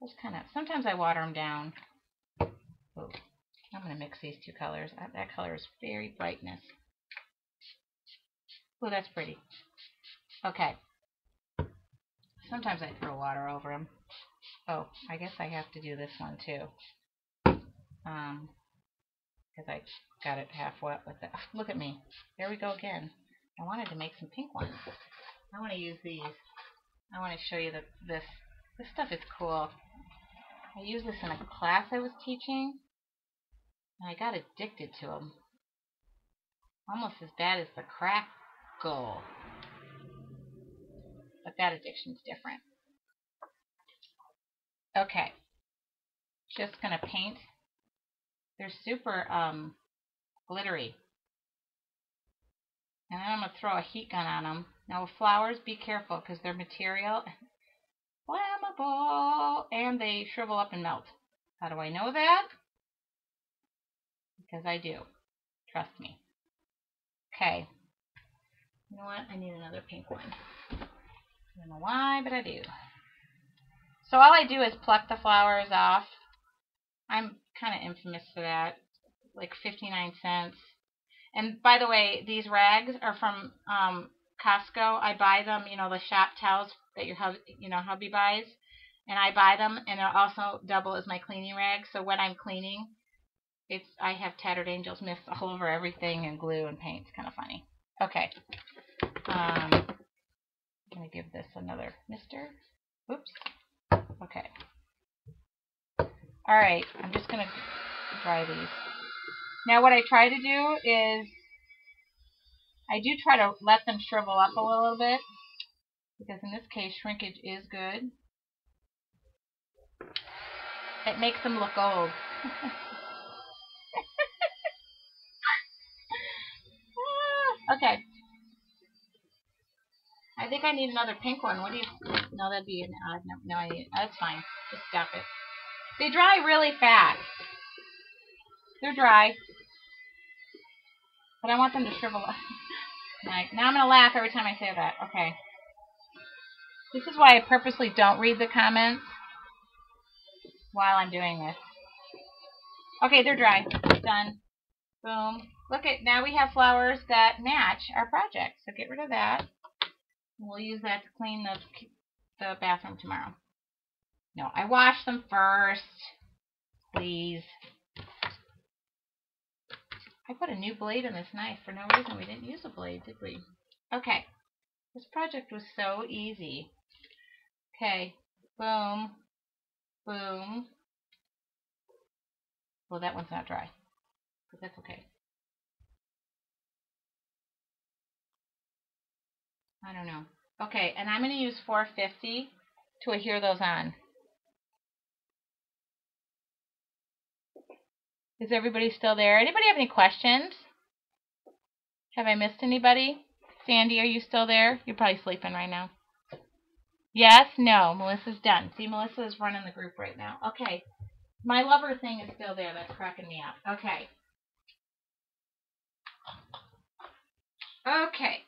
just kind of, sometimes I water them down. Oh, I'm going to mix these two colors. That color is very brightness. Oh, that's pretty. Okay. Sometimes I throw water over them. Oh, I guess I have to do this one too. Um, because I got it half wet with that. Look at me. There we go again. I wanted to make some pink ones. I want to use these. I want to show you that this this stuff is cool. I used this in a class I was teaching, and I got addicted to them. Almost as bad as the crackle. But that addiction's different. Okay. Just going to paint. They're super um, glittery. And then I'm going to throw a heat gun on them. Now with flowers, be careful because they're material flammable and they shrivel up and melt. How do I know that? Because I do. Trust me. Okay. You know what? I need another pink one. I don't know why, but I do. So all I do is pluck the flowers off. I'm kind of infamous for that. Like 59 cents. And by the way, these rags are from um, Costco. I buy them, you know, the shop towels that your hub, you know, hubby buys. And I buy them, and they're also double as my cleaning rags. So when I'm cleaning, it's I have tattered angels mist [laughs] all over everything and glue and paint. It's kind of funny. Okay. Um, I'm to give this another mister. Oops. Okay. All right. I'm just to dry these. Now what I try to do is I do try to let them shrivel up a little bit because in this case shrinkage is good. It makes them look old. [laughs] okay. I think I need another pink one. What do you... No, that'd be an odd... No, no I need... That's fine. Just stop it. They dry really fast. They're dry. But I want them to shrivel up. [laughs] Right. Now I'm going to laugh every time I say that. Okay. This is why I purposely don't read the comments while I'm doing this. Okay, they're dry. Done. Boom. Look at, now we have flowers that match our project. So get rid of that. We'll use that to clean the, the bathroom tomorrow. No, I wash them first. Please. I put a new blade in this knife for no reason. We didn't use a blade, did we? Okay. This project was so easy. Okay. Boom. Boom. Well, that one's not dry. But that's okay. I don't know. Okay, and I'm going to use 450 to adhere those on. Is everybody still there? Anybody have any questions? Have I missed anybody? Sandy, are you still there? You're probably sleeping right now. Yes? No. Melissa's done. See, Melissa is running the group right now. Okay. My lover thing is still there. That's cracking me up. Okay. Okay.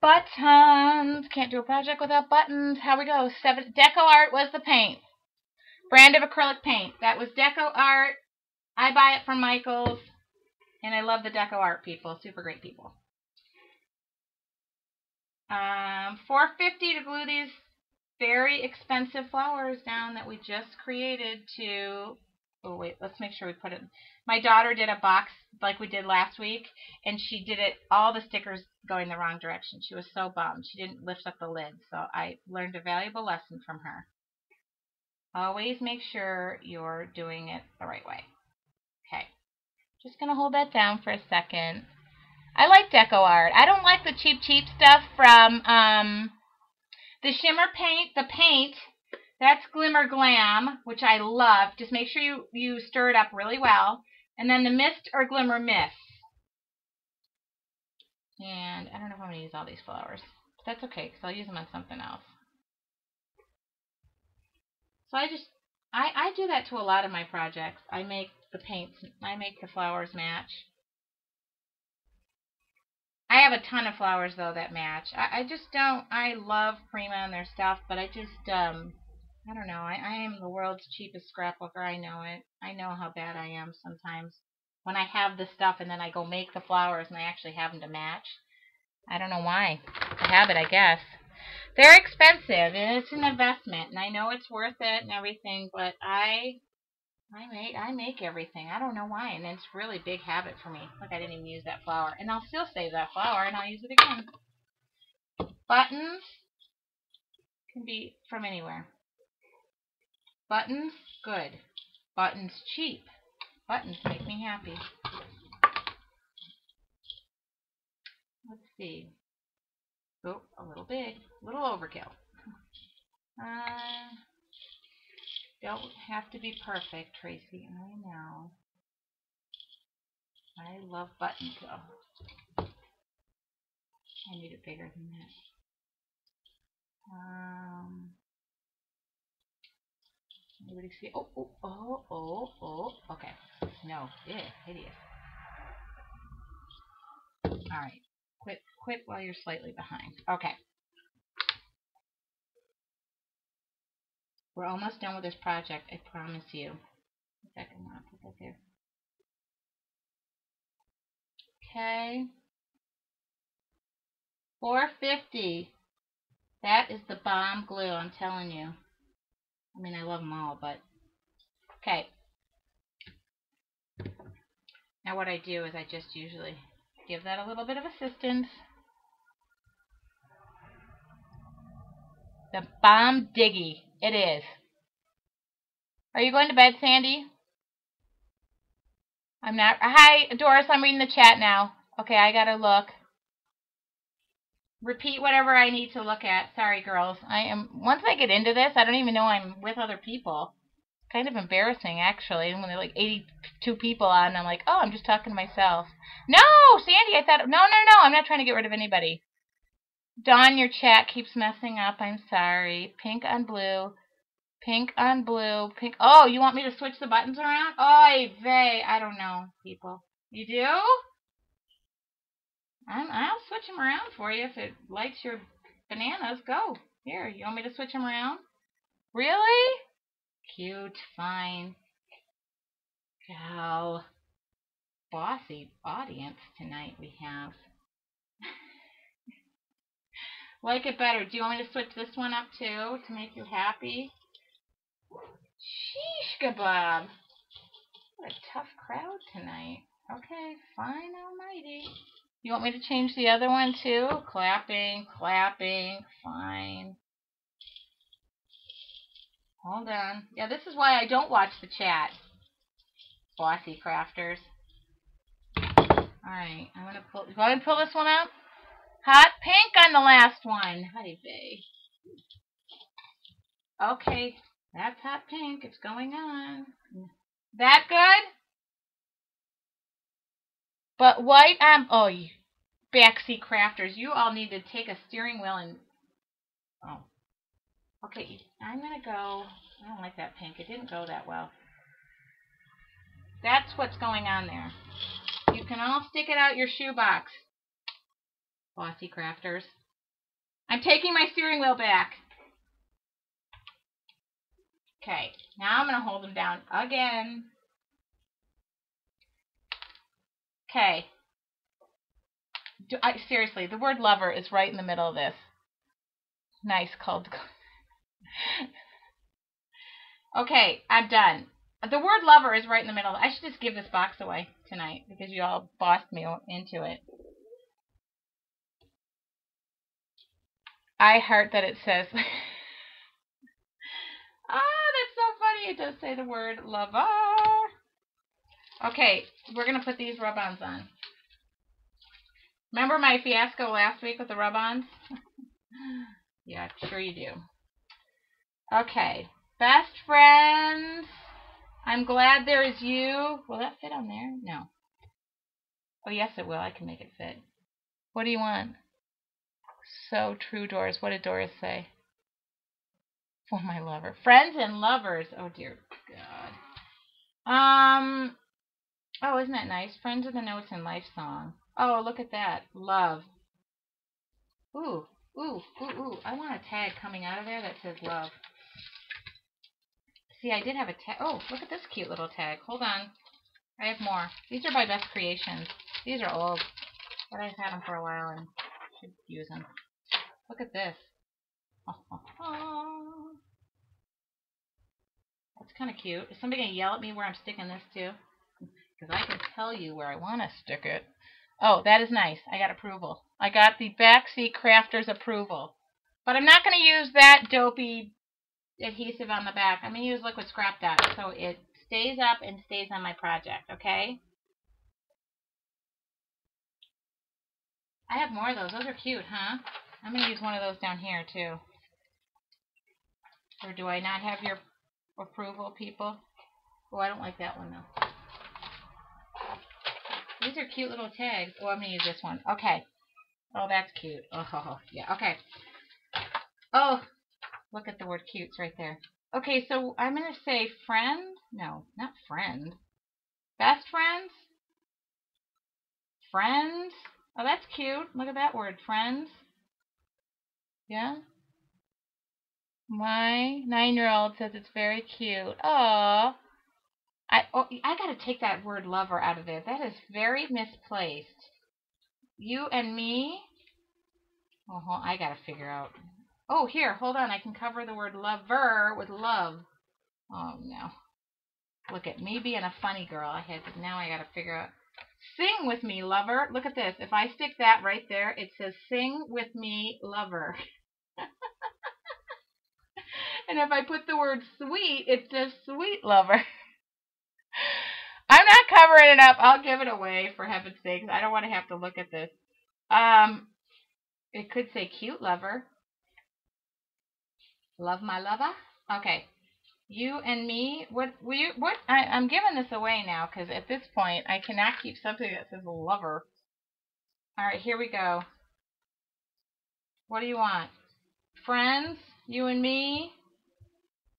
Buttons. Can't do a project without buttons. How we go? Seven. Deco Art was the paint. Brand of acrylic paint. That was Deco Art. I buy it from Michaels. And I love the Deco Art people. Super great people. Um, 450 to glue these very expensive flowers down that we just created to oh wait let's make sure we put it my daughter did a box like we did last week and she did it all the stickers going the wrong direction she was so bummed she didn't lift up the lid so I learned a valuable lesson from her always make sure you're doing it the right way okay just gonna hold that down for a second I like deco art I don't like the cheap cheap stuff from um the shimmer paint, the paint, that's Glimmer Glam, which I love. Just make sure you, you stir it up really well. And then the mist or Glimmer Mist. And I don't know if I'm going to use all these flowers. But that's okay, because I'll use them on something else. So I just, I, I do that to a lot of my projects. I make the paints, I make the flowers match. I have a ton of flowers though that match. I, I just don't. I love Prima and their stuff, but I just um, I don't know. I, I am the world's cheapest scrapbooker. I know it. I know how bad I am sometimes when I have the stuff and then I go make the flowers and I actually have them to match. I don't know why. I have it, I guess. They're expensive and it's an investment and I know it's worth it and everything, but I I make I make everything. I don't know why, and it's really big habit for me. Look, I didn't even use that flower, and I'll still save that flower, and I'll use it again. Buttons. Can be from anywhere. Buttons, good. Buttons, cheap. Buttons make me happy. Let's see. Oh, a little big. A little overkill. Uh, don't have to be perfect, Tracy. I know. I love buttons, though. I need it bigger than that. Um, anybody see? Oh, oh, oh, oh, oh. Okay. No. Yeah, hideous. All right. Quit, quit while you're slightly behind. Okay. We're almost done with this project, I promise you. I'll put that there. Okay. 450. That is the bomb glue, I'm telling you. I mean, I love them all, but... Okay. Now what I do is I just usually give that a little bit of assistance. The bomb diggy. It is. Are you going to bed, Sandy? I'm not. Hi, Doris. I'm reading the chat now. Okay, I gotta look. Repeat whatever I need to look at. Sorry, girls. I am. Once I get into this, I don't even know I'm with other people. Kind of embarrassing, actually. And When there are like 82 people on, I'm like, oh, I'm just talking to myself. No, Sandy. I thought. No, no, no. I'm not trying to get rid of anybody. Dawn, your chat keeps messing up. I'm sorry. Pink on blue. Pink on blue. Pink. Oh, you want me to switch the buttons around? Oy vey. I don't know, people. You do? I'm, I'll switch them around for you if it likes your bananas. Go. Here, you want me to switch them around? Really? Cute. Fine. How bossy audience tonight we have. [laughs] like it better. Do you want me to switch this one up too to make you happy? Sheesh kebab. What a tough crowd tonight. Okay, fine almighty. You want me to change the other one too? Clapping, clapping, fine. Hold on. Yeah, this is why I don't watch the chat. Bossy crafters. Alright, I'm gonna pull go ahead and pull this one up. Hot pink on the last one. Honey bay. Okay, that's hot pink. It's going on. That good? But white, um, oh, you backseat crafters, you all need to take a steering wheel and, oh. Okay, I'm going to go, I don't like that pink. It didn't go that well. That's what's going on there. You can all stick it out your shoebox. Bossy crafters. I'm taking my steering wheel back. Okay, now I'm going to hold them down again. Okay. Do I, seriously, the word lover is right in the middle of this. Nice called. [laughs] okay, I'm done. The word lover is right in the middle. I should just give this box away tonight because you all bossed me into it. I heart that it says [laughs] ah, that's so funny. it does say the word lover. Okay, we're going to put these rub-ons on. Remember my fiasco last week with the rub-ons? [laughs] yeah, sure you do. Okay, best friends. I'm glad there is you. Will that fit on there? No. Oh, yes, it will. I can make it fit. What do you want? So true, Doris. What did Doris say? [laughs] for my lover. Friends and lovers. Oh dear God. Um. Oh, isn't that nice? Friends are the notes in life song. Oh, look at that. Love. Ooh, ooh, ooh, ooh. I want a tag coming out of there that says love. See, I did have a tag. Oh, look at this cute little tag. Hold on. I have more. These are my best creations. These are old, but I've had them for a while and should use them. Look at this. [laughs] That's kind of cute. Is somebody going to yell at me where I'm sticking this to? Because I can tell you where I want to stick it. Oh, that is nice. I got approval. I got the Backseat Crafters approval. But I'm not going to use that dopey adhesive on the back. I'm going to use liquid scrap dot so it stays up and stays on my project, okay? I have more of those. Those are cute, huh? I'm going to use one of those down here, too. Or do I not have your approval, people? Oh, I don't like that one, though. These are cute little tags. Oh, I'm going to use this one. Okay. Oh, that's cute. [laughs] Oh, yeah. Okay. Oh, look at the word cutes right there. Okay, so I'm going to say friend. No, not friend. Best friends? Friends? Oh, that's cute. Look at that word, friends. Yeah? My nine-year-old says it's very cute. Oh, I oh, I got to take that word lover out of there. That is very misplaced. You and me. Oh, I got to figure out. Oh, here, hold on. I can cover the word lover with love. Oh, no. Look at me being a funny girl. I had now I got to figure out. Sing with me, lover. Look at this. If I stick that right there, it says sing with me, lover. [laughs] and if I put the word sweet, it says sweet lover. [laughs] I'm not covering it up. I'll give it away for heaven's sakes. I don't want to have to look at this. Um, it could say cute lover. Love my lover. Okay. You and me. What? What? I, I'm giving this away now because at this point I cannot keep something that says lover. All right. Here we go. What do you want? Friends? You and me?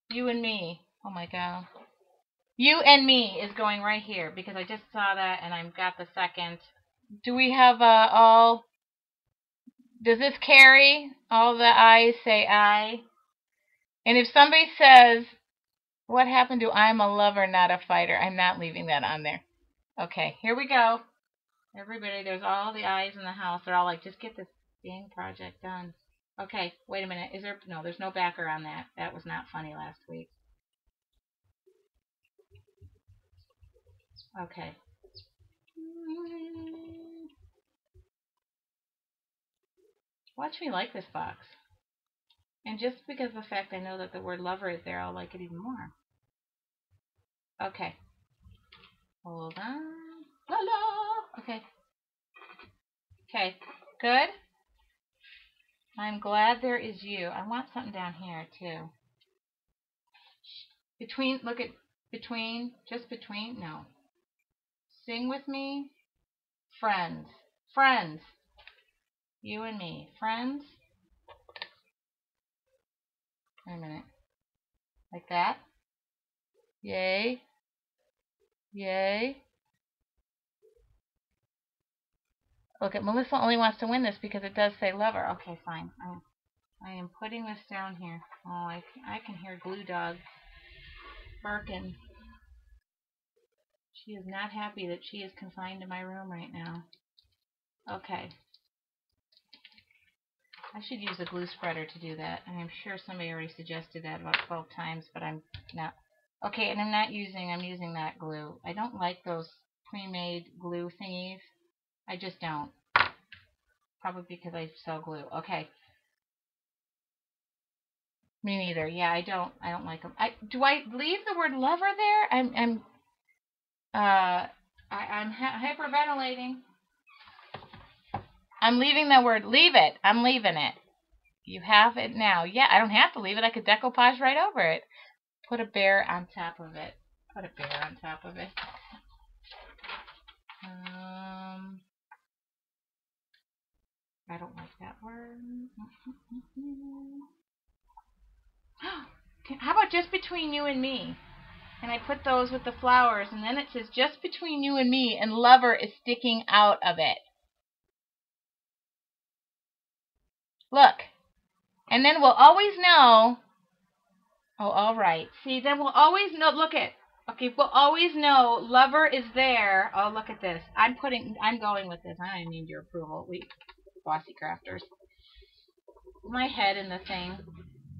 You and me. Oh my god. You and me is going right here because I just saw that and I've got the second. Do we have uh, all... Does this carry? All the I's say I. And if somebody says, what happened to I'm a lover, not a fighter, I'm not leaving that on there. Okay, here we go. Everybody, there's all the eyes in the house. They're all like, just get this dang project done. Okay, wait a minute. Is there... No, there's no backer on that. That was not funny last week. Okay. Watch me like this box. And just because of the fact I know that the word lover is there, I'll like it even more. Okay. Hold on. La. Okay. Okay. Good. I'm glad there is you. I want something down here too. Between, look at, between, just between, no. Sing with me. Friends. Friends. You and me. Friends. Wait a minute. Like that. Yay. Yay. Look at Melissa only wants to win this because it does say lover. Okay, fine. I'm, I am putting this down here. Oh, I, I can hear Glue Dog barking. She is not happy that she is confined to my room right now. Okay. I should use a glue spreader to do that. I'm sure somebody already suggested that about 12 times, but I'm not. Okay, and I'm not using, I'm using that glue. I don't like those pre-made glue thingies. I just don't. Probably because I sell glue. Okay. Me neither. Yeah, I don't. I don't like them. I do I leave the word lover there? I'm. I'm uh, I, I'm hyperventilating. I'm leaving the word leave it. I'm leaving it. You have it now. Yeah, I don't have to leave it. I could decoupage right over it. Put a bear on top of it. Put a bear on top of it. Um, I don't like that word. [gasps] How about just between you and me? and I put those with the flowers, and then it says just between you and me, and lover is sticking out of it. Look. And then we'll always know. Oh, all right. See, then we'll always know. Look at. Okay, we'll always know lover is there. Oh, look at this. I'm putting. I'm going with this. I don't need your approval. We, bossy crafters. My head in the thing.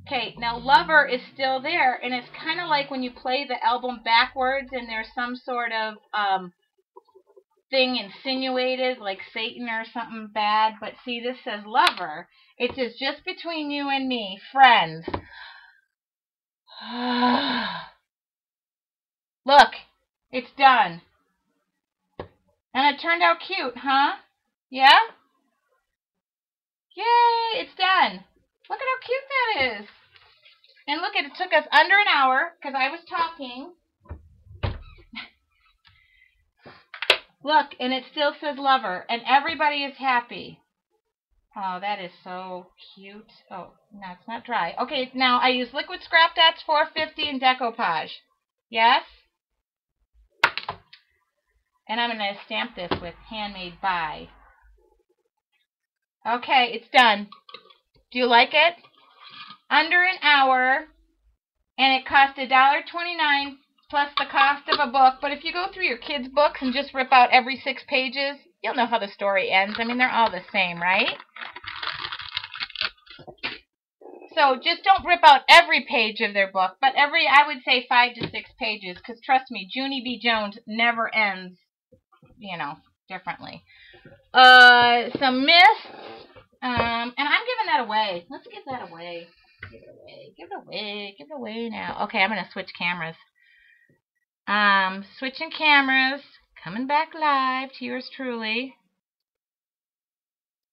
Okay, now Lover is still there, and it's kind of like when you play the album backwards and there's some sort of um, thing insinuated, like Satan or something bad. But see, this says lover. It says just between you and me, friends. [sighs] Look, it's done. And it turned out cute, huh? Yeah? Yay, it's done. Look at how cute that is. And look, at it took us under an hour because I was talking. Look, and it still says lover, and everybody is happy. Oh, that is so cute. Oh, no, it's not dry. Okay, now I use liquid scrap dots 450 and decoupage. Yes? And I'm going to stamp this with handmade by. Okay, it's done. Do you like it? Under an hour, and it cost $1.29 plus the cost of a book. But if you go through your kids' books and just rip out every six pages, you'll know how the story ends. I mean, they're all the same, right? So just don't rip out every page of their book, but every, I would say, five to six pages, because trust me, Junie B. Jones never ends, you know, differently. Uh, some myths, um, and I'm giving that away. Let's give that away. Give it away, give it away, give it away now. Okay, I'm going to switch cameras. Um, switching cameras, coming back live to yours truly.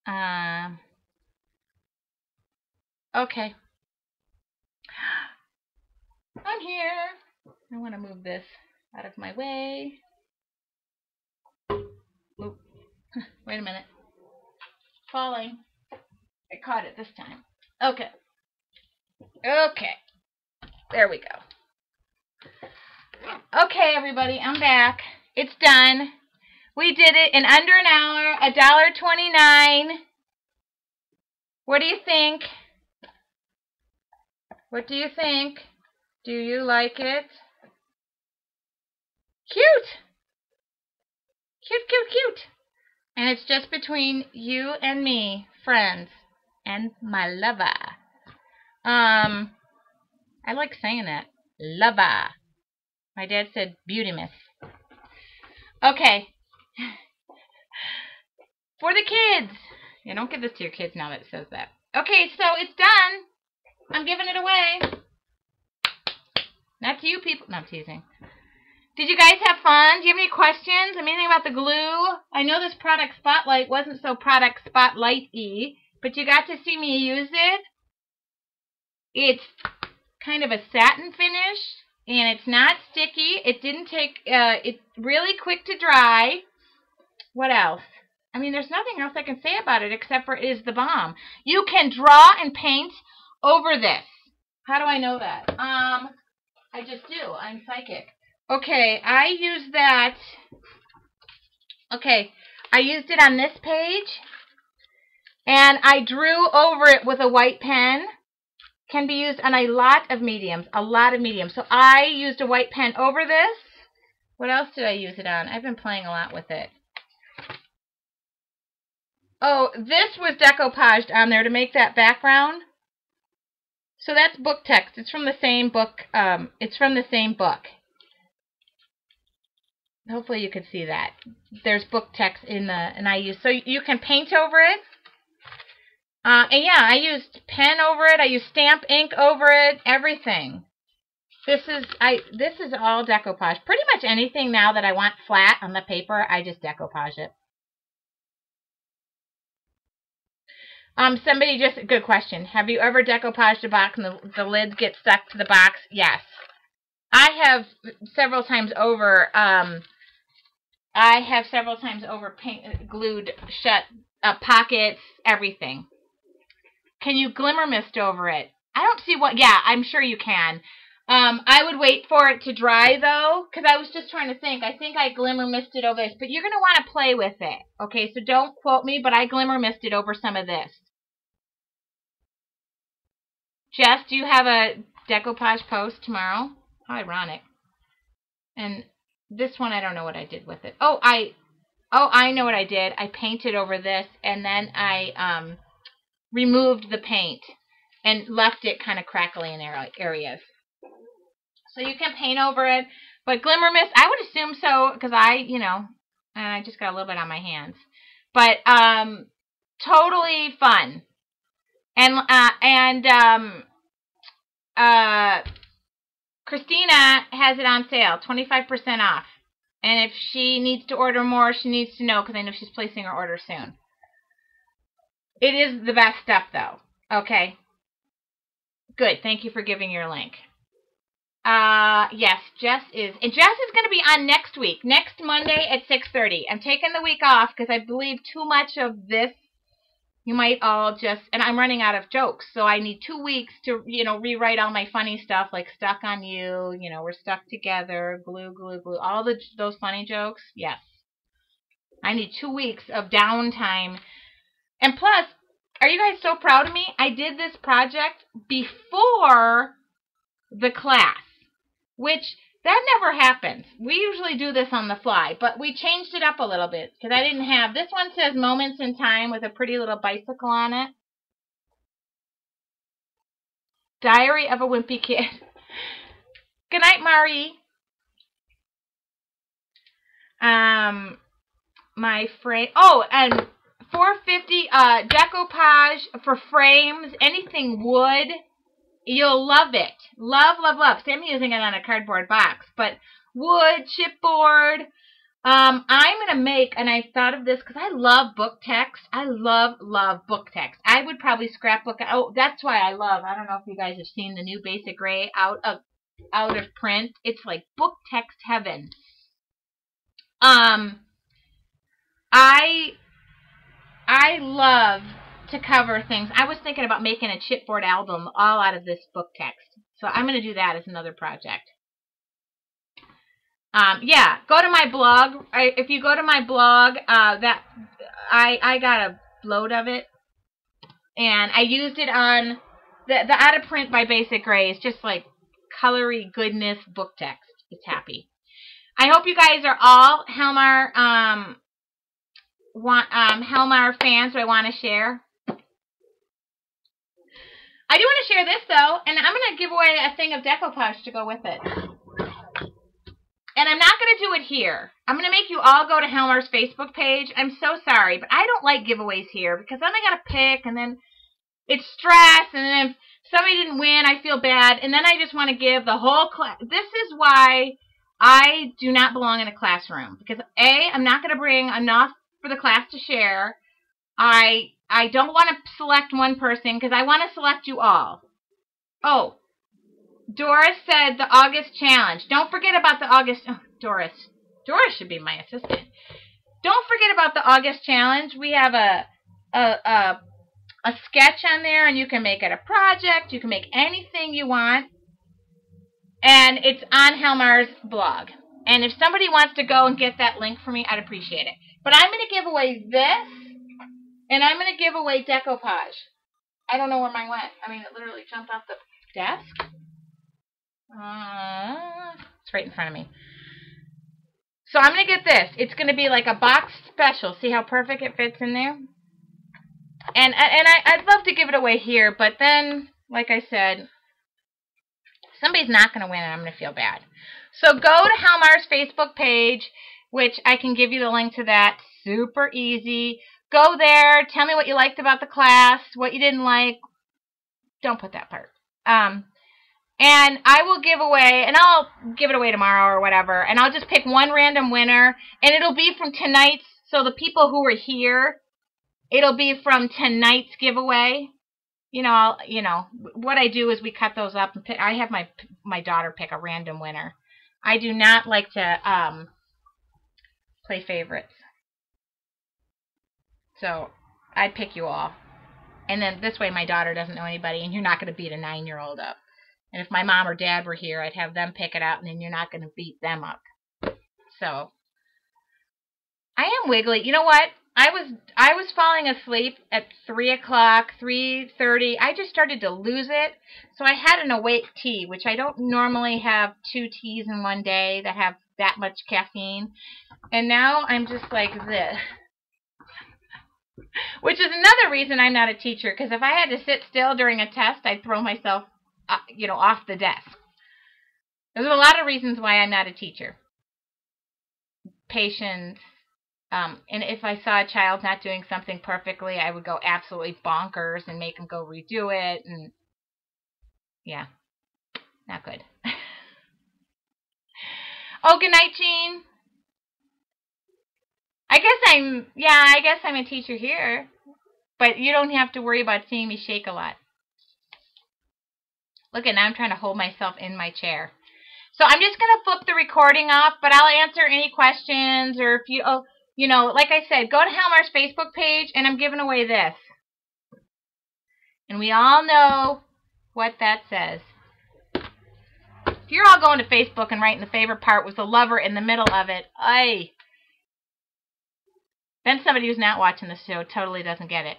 Um, Okay. I'm here. I want to move this out of my way. Oop. [laughs] Wait a minute. Falling. I caught it this time. Okay. Okay. There we go. Okay, everybody, I'm back. It's done. We did it in under an hour, a dollar twenty-nine. What do you think? What do you think? Do you like it? Cute! Cute, cute, cute! And it's just between you and me, friends, and my lover. Um, I like saying that. Lover. My dad said beauty myth. Okay. [laughs] For the kids. Yeah, don't give this to your kids now that it says that. Okay, so it's done. I'm giving it away. Not to you people. No, I'm teasing. Did you guys have fun? Do you have any questions? I mean, anything about the glue? I know this product spotlight wasn't so product spotlight-y, but you got to see me use it. It's kind of a satin finish, and it's not sticky. It didn't take, uh, it's really quick to dry. What else? I mean, there's nothing else I can say about it except for it is the bomb. You can draw and paint over this. How do I know that? Um, I just do. I'm psychic. Okay, I use that. Okay, I used it on this page. And I drew over it with a white pen. Can be used on a lot of mediums. A lot of mediums. So I used a white pen over this. What else did I use it on? I've been playing a lot with it. Oh, this was decoupaged on there to make that background. So that's book text. It's from the same book. Um, it's from the same book. Hopefully you can see that. There's book text in the, and I use, so you can paint over it. Uh, and yeah, I used pen over it. I used stamp ink over it. Everything. This is, I, this is all decoupage. Pretty much anything now that I want flat on the paper, I just decoupage it. Um, somebody just, good question. Have you ever decoupaged a box and the, the lid gets stuck to the box? Yes. I have several times over, um, I have several times over paint, glued shut uh, pockets, everything. Can you glimmer mist over it? I don't see what, yeah, I'm sure you can. Um, I would wait for it to dry, though, because I was just trying to think. I think I glimmer misted over this, but you're going to want to play with it. Okay, so don't quote me, but I glimmer misted over some of this. Jess, do you have a decoupage post tomorrow? How ironic. And this one, I don't know what I did with it. Oh, I, oh, I know what I did. I painted over this, and then I um, removed the paint and left it kind of crackly in areas. So you can paint over it. But Glimmer Mist, I would assume so, because I, you know, I just got a little bit on my hands. But um, totally fun. And uh, and um, uh, Christina has it on sale, 25% off. And if she needs to order more, she needs to know because I know she's placing her order soon. It is the best stuff, though. Okay. Good. Thank you for giving your link. Uh, yes, Jess is. And Jess is going to be on next week, next Monday at 6.30. I'm taking the week off because I believe too much of this you might all just and I'm running out of jokes, so I need two weeks to you know rewrite all my funny stuff like stuck on you, you know we're stuck together, glue, glue, glue, all the those funny jokes. Yes, I need two weeks of downtime, and plus, are you guys so proud of me? I did this project before the class, which that never happens. We usually do this on the fly, but we changed it up a little bit because I didn't have, this one says Moments in Time with a pretty little bicycle on it. Diary of a Wimpy Kid. [laughs] Good night, Mari. Um, my frame, oh, and 450 uh, decoupage for frames, anything wood You'll love it. Love, love, love. See, I'm using it on a cardboard box, but wood, chipboard. Um, I'm going to make, and I thought of this because I love book text. I love, love book text. I would probably scrapbook. Oh, that's why I love, I don't know if you guys have seen the new BasicGrey out of, out of print. It's like book text heaven. Um, I, I love to cover things. I was thinking about making a chipboard album all out of this book text. So I'm going to do that as another project. Um, yeah, go to my blog. I, if you go to my blog, uh, that I I got a load of it, and I used it on the the out of print by BasicGrey. It's just like colory goodness book text. It's happy. I hope you guys are all Helmar um want um Helmar fans. So I want to share. I do want to share this though, and I'm going to give away a thing of decoupage to go with it. And I'm not going to do it here. I'm going to make you all go to Helmar's Facebook page. I'm so sorry, but I don't like giveaways here because then I got to pick, and then it's stress, and then if somebody didn't win, I feel bad, and then I just want to give the whole class. This is why I do not belong in a classroom because A, I'm not going to bring enough for the class to share. I I don't want to select one person because I want to select you all. Oh, Doris said the August challenge. Don't forget about the August. Oh, Doris. Doris should be my assistant. Don't forget about the August challenge. We have a a a, a sketch on there, and you can make it a project. You can make anything you want, and it's on Helmar's blog. And if somebody wants to go and get that link for me, I'd appreciate it. But I'm going to give away this and I'm going to give away decoupage. I don't know where mine went. I mean, it literally jumped off the desk. Uh, it's right in front of me. So I'm going to get this. It's going to be like a box special. See how perfect it fits in there? And, and I, I'd love to give it away here, but then, like I said, somebody's not going to win and I'm going to feel bad. So go to Helmar's Facebook page, which I can give you the link to that. Super easy. Go there. Tell me what you liked about the class, what you didn't like. Don't put that part. Um, and I will give away, and I'll give it away tomorrow or whatever, and I'll just pick one random winner, and it'll be from tonight's, so the people who were here, it'll be from tonight's giveaway. You know, I'll, you know, what I do is we cut those up, and pick, I have my my daughter pick a random winner. I do not like to um, play favorites. So I'd pick you all. And then this way my daughter doesn't know anybody and you're not going to beat a nine-year-old up. And if my mom or dad were here, I'd have them pick it out and then you're not going to beat them up. So I am wiggly. You know what? I was I was falling asleep at three o'clock, three thirty. I just started to lose it, so I had an awake tea, which I don't normally have two teas in one day that have that much caffeine, and now I'm just like this. Which is another reason I'm not a teacher, because if I had to sit still during a test, I'd throw myself, uh, you know, off the desk. There's a lot of reasons why I'm not a teacher. Patience, Um, and if I saw a child not doing something perfectly, I would go absolutely bonkers and make them go redo it. And yeah, not good. Oh, good night, Jean. I guess I'm, yeah, I guess I'm a teacher here. But you don't have to worry about seeing me shake a lot. Look at now I'm trying to hold myself in my chair. So I'm just going to flip the recording off, but I'll answer any questions or if you, oh, you know, like I said, go to Helmar's Facebook page and I'm giving away this. And we all know what that says. If you're all going to Facebook and writing the favorite part was the lover in the middle of it, I then somebody who's not watching the show totally doesn't get it.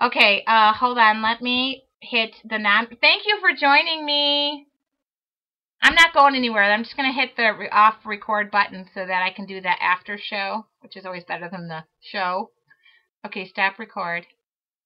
Okay, uh, hold on. Let me hit the non. Thank you for joining me. I'm not going anywhere. I'm just going to hit the re off record button so that I can do that after show, which is always better than the show. Okay, stop record.